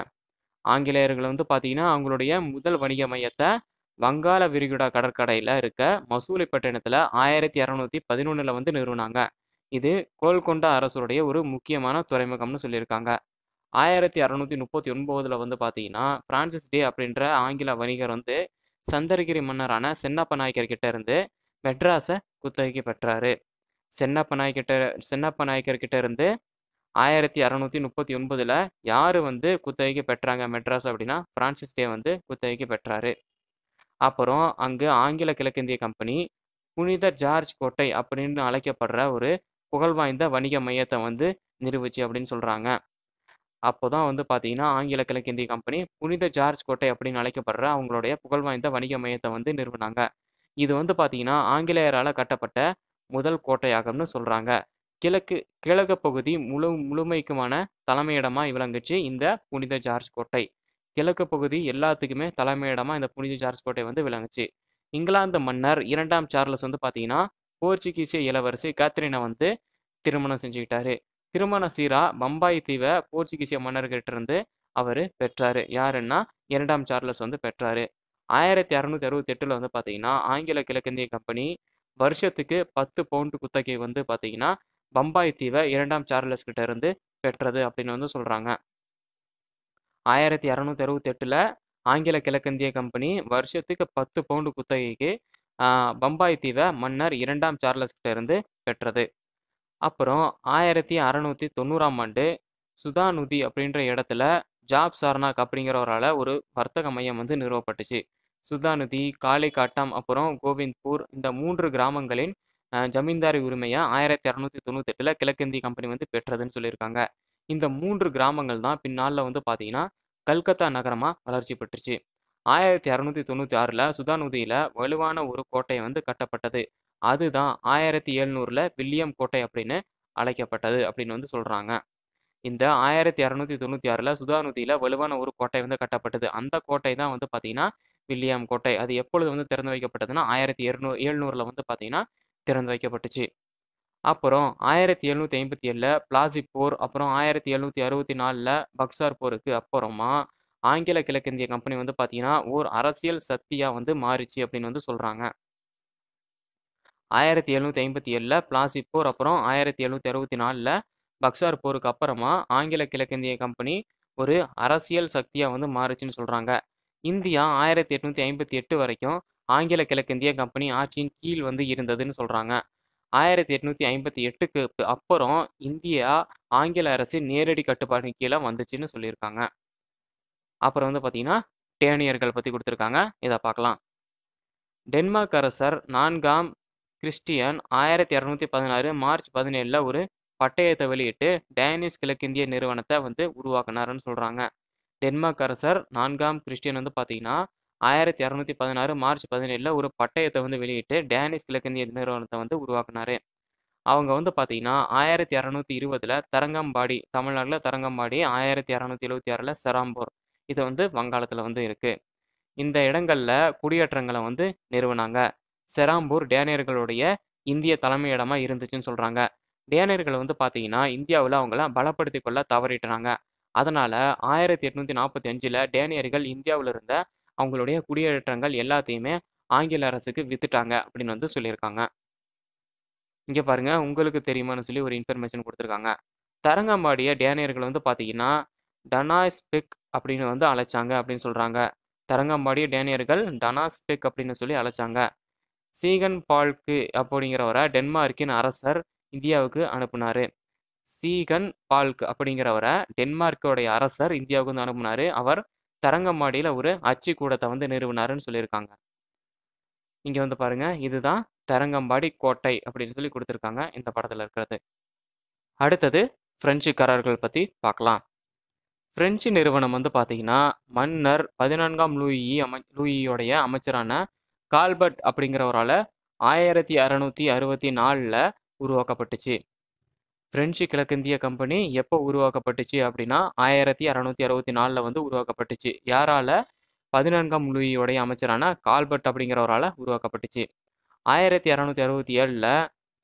ஆங்கிலேயர்கள் வந்து பார்த்தீங்கன்னா அவங்களுடைய முதல் வணிக மையத்தை வங்காள விரிகுடா கடற்கரையில் இருக்க மசூலிப்பட்டினத்தில் ஆயிரத்தி அறநூற்றி பதினொன்றில் வந்து நிறுவனாங்க. இது கோல்கொண்டா அரசுடைய ஒரு முக்கியமான துறைமுகம்னு சொல்லியிருக்காங்க. ஆயிரத்தி அறநூற்றி முப்பத்தி ஒன்பதில் வந்து பார்த்தீங்கன்னா பிரான்சிஸ் டே அப்படின்ற ஆங்கில வணிகர் வந்து சந்தரகிரி மன்னரான சென்னப்ப நாயக்கர் கிட்ட இருந்து மெட்ராஸை குத்தகைக்கு பெற்றாரு. சென்னப்ப நாயக்கிட்ட சென்னப்ப நாயக்கர்கிட்ட இருந்து ஆயிரத்தி அறநூத்தி முப்பத்தி ஒன்பதுல யார் வந்து குத்தகைக்கு பெற்றாங்க மெட்ராஸ் அப்படின்னா பிரான்சிஸ் டே வந்து குத்தகைக்கு பெற்றாரு. அப்புறம் அங்கு ஆங்கில கிழக்கிந்திய கம்பெனி புனித ஜார்ஜ் கோட்டை அப்படின்னு அழைக்கப்படுற ஒரு புகழ்வாய்ந்த வணிக மையத்தை வந்து நிறுவுச்சு அப்படின்னு சொல்கிறாங்க அப்போ தான் வந்து பார்த்தீங்கன்னா ஆங்கில கிழக்கிந்திய கம்பெனி புனித ஜார்ஜ் கோட்டை அப்படின்னு அழைக்கப்படுற அவங்களுடைய புகழ்வாய்ந்த வணிக மையத்தை வந்து நிறுவனாங்க. இது வந்து பார்த்தீங்கன்னா ஆங்கிலேயரால் கட்டப்பட்ட முதல் கோட்டையாகும்னு சொல்கிறாங்க கிழக்கு கிழக்கு பகுதி முழு முழுமைக்குமான தலைமையிடமாக விளங்குச்சு இந்த புனித ஜார்ஜ் கோட்டை. கிழக்கு பகுதி எல்லாத்துக்குமே தலைமையிடமாக இந்த புனித ஜார்ஜ் கோட்டை வந்து விளங்குச்சு. இங்கிலாந்து மன்னர் இரண்டாம் சார்லஸ் வந்து பார்த்தீங்கன்னா போர்ச்சுகீசிய இளவரசி கேத்ரினை வந்து திருமணம் செஞ்சுக்கிட்டாரு. திருமண சீரா பம்பாய் தீவை போர்ச்சுகீசிய மன்னர்கிட்ட இருந்து அவர் பெற்றாரு. யாருன்னா இரண்டாம் சார்லஸ் வந்து பெற்றாரு. ஆயிரத்தி அறுநூத்தி அறுபத்தி எட்டுல வந்து பார்த்தீங்கன்னா ஆங்கில கிழக்கிந்திய கம்பெனி வருஷத்துக்கு பத்து பவுண்டு குத்தகை வந்து பார்த்தீங்கன்னா பம்பாய் தீவை இரண்டாம் சார்லஸ் கிட்ட இருந்து பெற்றது அப்படின்னு வந்து சொல்றாங்க. ஆயிரத்தி இரநூத்தி அறுபத்தி எட்டில் ஆங்கில கிழக்கிந்திய கம்பெனி வருஷத்துக்கு பத்து பவுண்டு குத்தகைக்கு பம்பாய் தீவை மன்னர் இரண்டாம் சார்லஸ் கிட்ட இருந்து பெற்றது. அப்புறம் ஆயிரத்தி அறநூற்றி தொண்ணூறாம் ஆண்டு சுதாநுதி அப்படின்ற இடத்துல ஜாப் சார்னாக் அப்படிங்கிறவரால் ஒரு வர்த்தக மையம் வந்து நிறுவப்பட்டுச்சு. சுதாநுதி காளிகாட்டம் அப்புறம் கோவிந்த்பூர் இந்த மூன்று கிராமங்களின் ஜமீன்தாரி உரிமையை ஆயிரத்தி அறநூத்தி தொண்ணூத்தெட்டுல கிழக்கிந்திய கம்பெனி வந்து பெற்றதுன்னு சொல்லியிருக்காங்க. இந்த மூன்று கிராமங்கள் தான் பின்னால வந்து பார்த்தீங்கன்னா கல்கத்தா நகரமா வளர்ச்சி பெற்றுச்சு. ஆயிரத்தி அறுநூத்தி தொண்ணூத்தி ஆறுல சுதாநுதியில வலுவான ஒரு கோட்டை வந்து கட்டப்பட்டது. அதுதான் ஆயிரத்தி எழுநூறுல வில்லியம் கோட்டை அப்படின்னு அழைக்கப்பட்டது அப்படின்னு வந்து சொல்றாங்க. இந்த ஆயிரத்தி அறுநூத்தி தொண்ணூத்தி ஆறுல சுதாநுதியில வலுவான ஒரு கோட்டை வந்து கட்டப்பட்டது. அந்த கோட்டை தான் வந்து பாத்தீங்கன்னா வில்லியம் கோட்டை அது எப்பொழுது வந்து திறந்து வைக்கப்பட்டதுன்னா ஆயிரத்தி இருநூறு எழுநூறில் வந்து பார்த்தீங்கன்னா திறந்து வைக்கப்பட்டுச்சு. அப்புறம் ஆயிரத்தி எழுநூற்றி ஐம்பத்தி ஏழில் பிளாசிப் போர் அப்புறம் ஆயிரத்தி எழுநூற்றி அறுபத்தி நாலில் பக்சார் போருக்கு அப்புறமா ஆங்கில கிழக்கிந்திய கம்பெனி வந்து பார்த்தீங்கன்னா ஓர் அரசியல் சக்தியாக வந்து மாறிச்சு அப்படின்னு வந்து சொல்கிறாங்க ஆயிரத்தி எழுநூற்றி ஐம்பத்தி ஏழில் பிளாசிப் போர் அப்புறம் ஆயிரத்தி எழுநூற்றி அறுபத்தி நாலில் பக்சார் போருக்கு அப்புறமா ஆங்கில கிழக்கிந்திய கம்பெனி ஒரு அரசியல் சக்தியாக வந்து மாறுச்சுன்னு சொல்கிறாங்க இந்தியா ஆயிரத்தி எட்நூற்றி ஐம்பத்தி எட்டு வரைக்கும் ஆங்கில கிழக்கிந்திய கம்பெனி ஆட்சியின் கீழ் வந்து இருந்ததுன்னு சொல்கிறாங்க ஆயிரத்தி எட்நூற்றி ஐம்பத்தி எட்டுக்கு அப்புறம் இந்தியா ஆங்கில அரசு நேரடி கட்டுப்பாடு கீழே வந்துச்சுன்னு சொல்லியிருக்காங்க. அப்புறம் வந்து பார்த்தீங்கன்னா டேனியர்கள் பற்றி கொடுத்துருக்காங்க. இதை பார்க்கலாம். டென்மார்க் அரசர் நான்காம் கிறிஸ்டியன் ஆயிரத்தி இரநூத்தி பதினாறு மார்ச் பதினேழில் ஒரு பட்டயத்தை வெளியிட்டு டேனிஷ் கிழக்கிந்திய நிறுவனத்தை வந்து உருவாக்குனாருன்னு சொல்கிறாங்க டென்மார்க் அரசர் நான்காம் கிறிஸ்டியன் வந்து பார்த்தீங்கன்னா ஆயிரத்தி இரநூத்தி பதினாறு மார்ச் பதினேழில் ஒரு பட்டயத்தை வந்து வெளியிட்டு டேனிஷ் கிழக்கிந்திய நிறுவனத்தை வந்து உருவாக்குனாரு. அவங்க வந்து பார்த்தீங்கன்னா ஆயிரத்தி இரநூத்தி இருபதுல தரங்கம்பாடி தமிழ்நாட்டில் தரங்கம்பாடி ஆயிரத்தி இரநூத்தி எழுபத்தி ஆறில் செராம்பூர். இது வந்து வங்காளத்தில் வந்து இருக்கு. இந்த இடங்கள்ல குடியேற்றங்களை வந்து நிறுவனாங்க. செராம்பூர் டேனியர்களுடைய இந்திய தலைமையிடமா இருந்துச்சுன்னு சொல்றாங்க. டேனியர்கள் வந்து பார்த்தீங்கன்னா இந்தியாவில் அவங்கள பலப்படுத்தி கொள்ள தவறிட்டுறாங்க அதனால ஆயிரத்தி எட்நூத்தி நாற்பத்தி அஞ்சுல டேனியர்கள் இந்தியாவில் இருந்த அவங்களுடைய குடியேற்றங்கள் எல்லாத்தையுமே ஆங்கில அரசுக்கு வித்துட்டாங்க அப்படின்னு வந்து சொல்லியிருக்காங்க. இங்க பாருங்க உங்களுக்கு தெரியுமான்னு சொல்லி ஒரு இன்ஃபர்மேஷன் கொடுத்துருக்காங்க. தரங்கம்பாடிய டேனியர்கள் வந்து பார்த்தீங்கன்னா டனாஸ்பெக் அப்படின்னு வந்து அழைச்சாங்க அப்படின்னு சொல்றாங்க. தரங்கம்பாடிய டேனியர்கள் டனாஸ்பெக் அப்படின்னு சொல்லி அழைச்சாங்க. சீகன் பால்க்கு அப்படிங்கிறவரை டென்மார்க்கின் அரசர் இந்தியாவுக்கு அனுப்புனாரு. சீகன் பால்க் அப்படிங்கிறவரை டென்மார்க்கோடைய அரசர் இந்தியாவுக்கு வந்து அனுப்புனார். அவர் தரங்கம்பாடியில் ஒரு அச்சு கூடத்தை வந்து நிறுவினாருன்னு சொல்லியிருக்காங்க. இங்கே வந்து பாருங்கள் இதுதான் தரங்கம்பாடி கோட்டை அப்படின்னு சொல்லி கொடுத்துருக்காங்க இந்த படத்தில் இருக்கிறது. அடுத்தது பிரெஞ்சுக்காரர்கள் பற்றி பார்க்கலாம். பிரெஞ்சு நிறுவனம் வந்து பார்த்தீங்கன்னா மன்னர் பதினான்காம் லூயி அமை லூயியோடைய அமைச்சரான கால்பர்ட் அப்படிங்கிறவரால் ஆயிரத்தி அறநூற்றி அறுபத்தி நாலில் உருவாக்கப்பட்டுச்சு. பிரெஞ்சு கிழக்கிந்திய கம்பெனி எப்போ உருவாக்கப்பட்டுச்சு அப்படின்னா ஆயிரத்தி அறநூற்றி அறுபத்தி நாலில் வந்து உருவாக்கப்பட்டுச்சு. யாரால? பதினான்காம் லூயியோடைய அமைச்சரான கால்பர்ட் அப்படிங்கிறவரால் உருவாக்கப்பட்டுச்சு. ஆயிரத்தி அறநூத்தி அறுபத்தி ஏழில்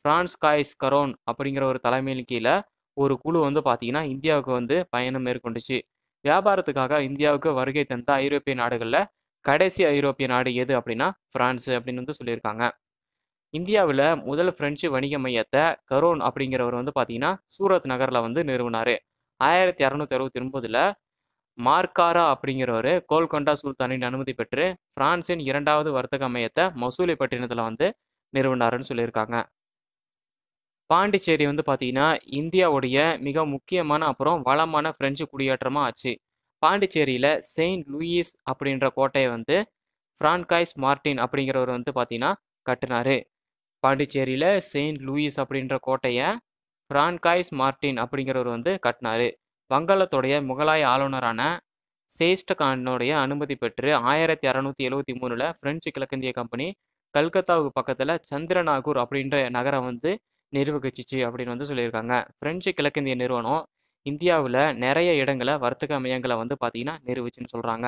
பிரான்ஸ் காய்ஸ் கரோன் அப்படிங்கிற ஒரு தலைமையின் கீழே ஒரு குழு வந்து பார்த்தீங்கன்னா இந்தியாவுக்கு வந்து பயணம் மேற்கொண்டுச்சு. வியாபாரத்துக்காக இந்தியாவுக்கு வருகை தந்த ஐரோப்பிய நாடுகளில் கடைசி ஐரோப்பிய நாடு எது அப்படின்னா பிரான்ஸ் அப்படின்னு வந்து சொல்லியிருக்காங்க. இந்தியாவில் முதல் பிரெஞ்சு வணிக மையத்தை கரோன் அப்படிங்கிறவர் வந்து பார்த்தீங்கன்னா சூரத் நகரில் வந்து நிறுவனார். ஆயிரத்தி இரநூத்தி அறுபத்தி ஒன்பதுல மார்க்காரா அப்படிங்கிறவர் கோல்கொண்டா சுல்தானின் அனுமதி பெற்று பிரான்சின் இரண்டாவது வர்த்தக மையத்தை மசூலிப்பட்டினத்தில் வந்து நிறுவனாருன்னு சொல்லியிருக்காங்க. பாண்டிச்சேரி வந்து பார்த்தீங்கன்னா இந்தியாவுடைய மிக முக்கியமான அப்புறம் வளமான பிரெஞ்சு குடியேற்றமாக ஆச்சு. பாண்டிச்சேரியில் செயின்ட் லூயிஸ் அப்படின்ற கோட்டையை வந்து பிரான்காய்ஸ் மார்டின் அப்படிங்கிறவர் வந்து பார்த்தீங்கன்னா கட்டினாரு. பாண்டிச்சேரியில் செயின்ட் லூயிஸ் அப்படின்ற கோட்டையை பிரான்காய்ஸ் மார்டின் அப்படிங்கிறவர் வந்து கட்டினாரு. வங்காளத்துடைய முகலாய ஆளுநரான சேஸ்டகானுடைய அனுமதி பெற்று ஆயிரத்தி அறநூற்றி எழுவத்தி மூணில் பிரெஞ்சு கிழக்கிந்திய கம்பெனி கல்கத்தாவுக்கு பக்கத்தில் சந்திரநாகூர் அப்படின்ற நகரம் வந்து நிர்வகிச்சிச்சு அப்படின்னு வந்து சொல்லியிருக்காங்க. பிரெஞ்சு கிழக்கிந்திய நிறுவனம் இந்தியாவில் நிறைய இடங்களை வர்த்தக மையங்களை வந்து பார்த்தீங்கன்னா நிறுவிச்சுன்னு சொல்கிறாங்க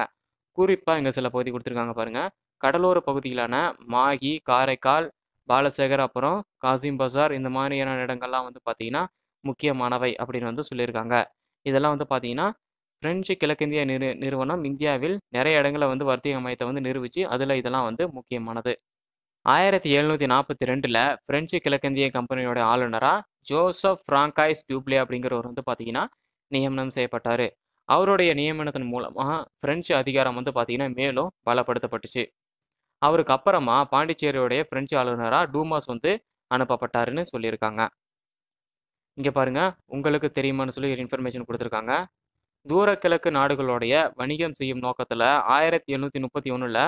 குறிப்பாக இங்கே சில பகுதி கொடுத்துருக்காங்க பாருங்கள் கடலோர பகுதிகளான மாகி காரைக்கால் பாலசேகர் அப்புறம் காசிம் பசார் இந்த மாதிரியான இடங்கள்லாம் வந்து பார்த்தீங்கன்னா முக்கியமானவை அப்படின்னு வந்து சொல்லியிருக்காங்க. இதெல்லாம் வந்து பார்த்தீங்கன்னா பிரெஞ்சு கிழக்கிந்திய நிறு நிறுவனம் இந்தியாவில் நிறைய இடங்களை வந்து வர்த்தக மையத்தை வந்து நிரூபிச்சு அதில் இதெல்லாம் வந்து முக்கியமானது. ஆயிரத்தி எழுநூற்றி நாற்பத்தி ரெண்டில் பிரெஞ்சு கிழக்கிந்திய கம்பெனியோட ஆளுநராக ஜோசப் ஃப்ராங்காய்ஸ் டியூப்லே அப்படிங்கிறவர் வந்து பார்த்தீங்கன்னா நியமனம் செய்யப்பட்டார். அவருடைய நியமனத்தின் மூலமாக பிரெஞ்சு அதிகாரம் வந்து பார்த்தீங்கன்னா மேலும் பலப்படுத்தப்பட்டுச்சு. அவருக்கு அப்புறமா பாண்டிச்சேரியோடைய பிரெஞ்சு ஆளுநராக டூமாஸ் வந்து அனுப்பப்பட்டாருன்னு சொல்லியிருக்காங்க. இங்கே பாருங்க உங்களுக்கு தெரியுமான்னு சொல்லி ஒரு இன்ஃபர்மேஷன் கொடுத்துருக்காங்க. தூர கிழக்கு நாடுகளுடைய வணிகம் செய்யும் நோக்கத்தில் ஆயிரத்தி எழுநூற்றி முப்பத்தி ஒன்றில்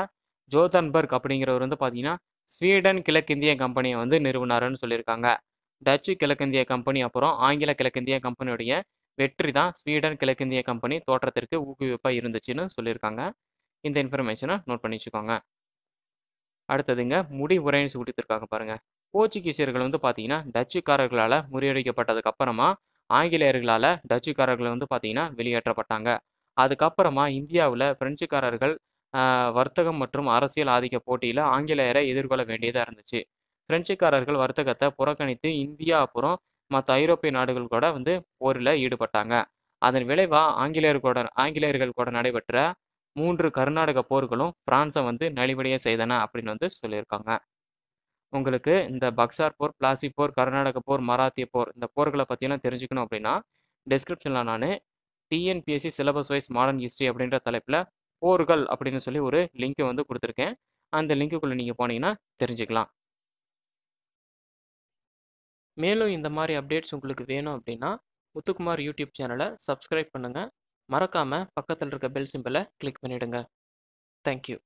ஜோதன்பர்க் அப்படிங்கிறவர் வந்து பார்த்தீங்கன்னா ஸ்வீடன் கிழக்கிந்திய கம்பெனியை வந்து நிறுவனாருன்னு சொல்லியிருக்காங்க. டச்சு கிழக்கிந்திய கம்பெனி அப்புறம் ஆங்கில கிழக்கிந்திய கம்பெனியுடைய வெற்றி தான் ஸ்வீடன் கிழக்கிந்திய கம்பெனி தோற்றத்திற்கு ஊக்குவிப்பாக இருந்துச்சுன்னு சொல்லியிருக்காங்க. இந்த இன்ஃபர்மேஷனை நோட் பண்ணி வச்சுக்கோங்க. அடுத்ததுங்க முடி உரைன்னு கொடுத்துருக்காங்க பாருங்க. போர்ச்சுகீசியர்கள் வந்து பார்த்தீங்கன்னா டச்சுக்காரர்களால் முறியடிக்கப்பட்டதுக்கு அப்புறமா ஆங்கிலேயர்களால் டச்சுக்காரர்கள் வந்து பார்த்தீங்கன்னா வெளியேற்றப்பட்டாங்க. அதுக்கப்புறமா இந்தியாவில் பிரெஞ்சுக்காரர்கள் வர்த்தகம் மற்றும் அரசியல் ஆதிக்க போட்டியில் ஆங்கிலேயரை எதிர்கொள்ள வேண்டியதாக இருந்துச்சு. பிரெஞ்சுக்காரர்கள் வர்த்தகத்தை புறக்கணித்து இந்தியா அப்புறம் மற்ற ஐரோப்பிய நாடுகள் கூட வந்து போரில் ஈடுபட்டாங்க. அதன் விளைவாக ஆங்கிலேயர் கூட ஆங்கிலேயர்கள் கூட நடைபெற்ற மூன்று கர்நாடக போர்களும் பிரான்ஸை வந்து நலிவடைய செய்தன அப்படின்னு வந்து சொல்லியிருக்காங்க. உங்களுக்கு இந்த பக்சார் போர் பிளாசி போர் கர்நாடக போர் மராத்திய போர் இந்த போர்களை பற்றியெல்லாம் தெரிஞ்சுக்கணும் அப்படின்னா டிஸ்கிரிப்ஷனில் நான் TNPSC syllabus wise modern history அப்படின்ற தலைப்பில் போர்கள் அப்படின்னு சொல்லி ஒரு லிங்க்கை வந்து கொடுத்துருக்கேன். அந்த லிங்க்குள்ளே நீங்கள் போனீங்கன்னா தெரிஞ்சுக்கலாம். மேலும் இந்த மாதிரி அப்டேட்ஸ் உங்களுக்கு வேணும் அப்படின்னா முத்துக்குமார் யூடியூப் சேனலை சப்ஸ்கிரைப் பண்ணுங்கள் மறக்காமல் பக்கத்தில் இருக்க பெல் சிம்பிளை கிளிக் பண்ணிவிடுங்க தேங்க்யூ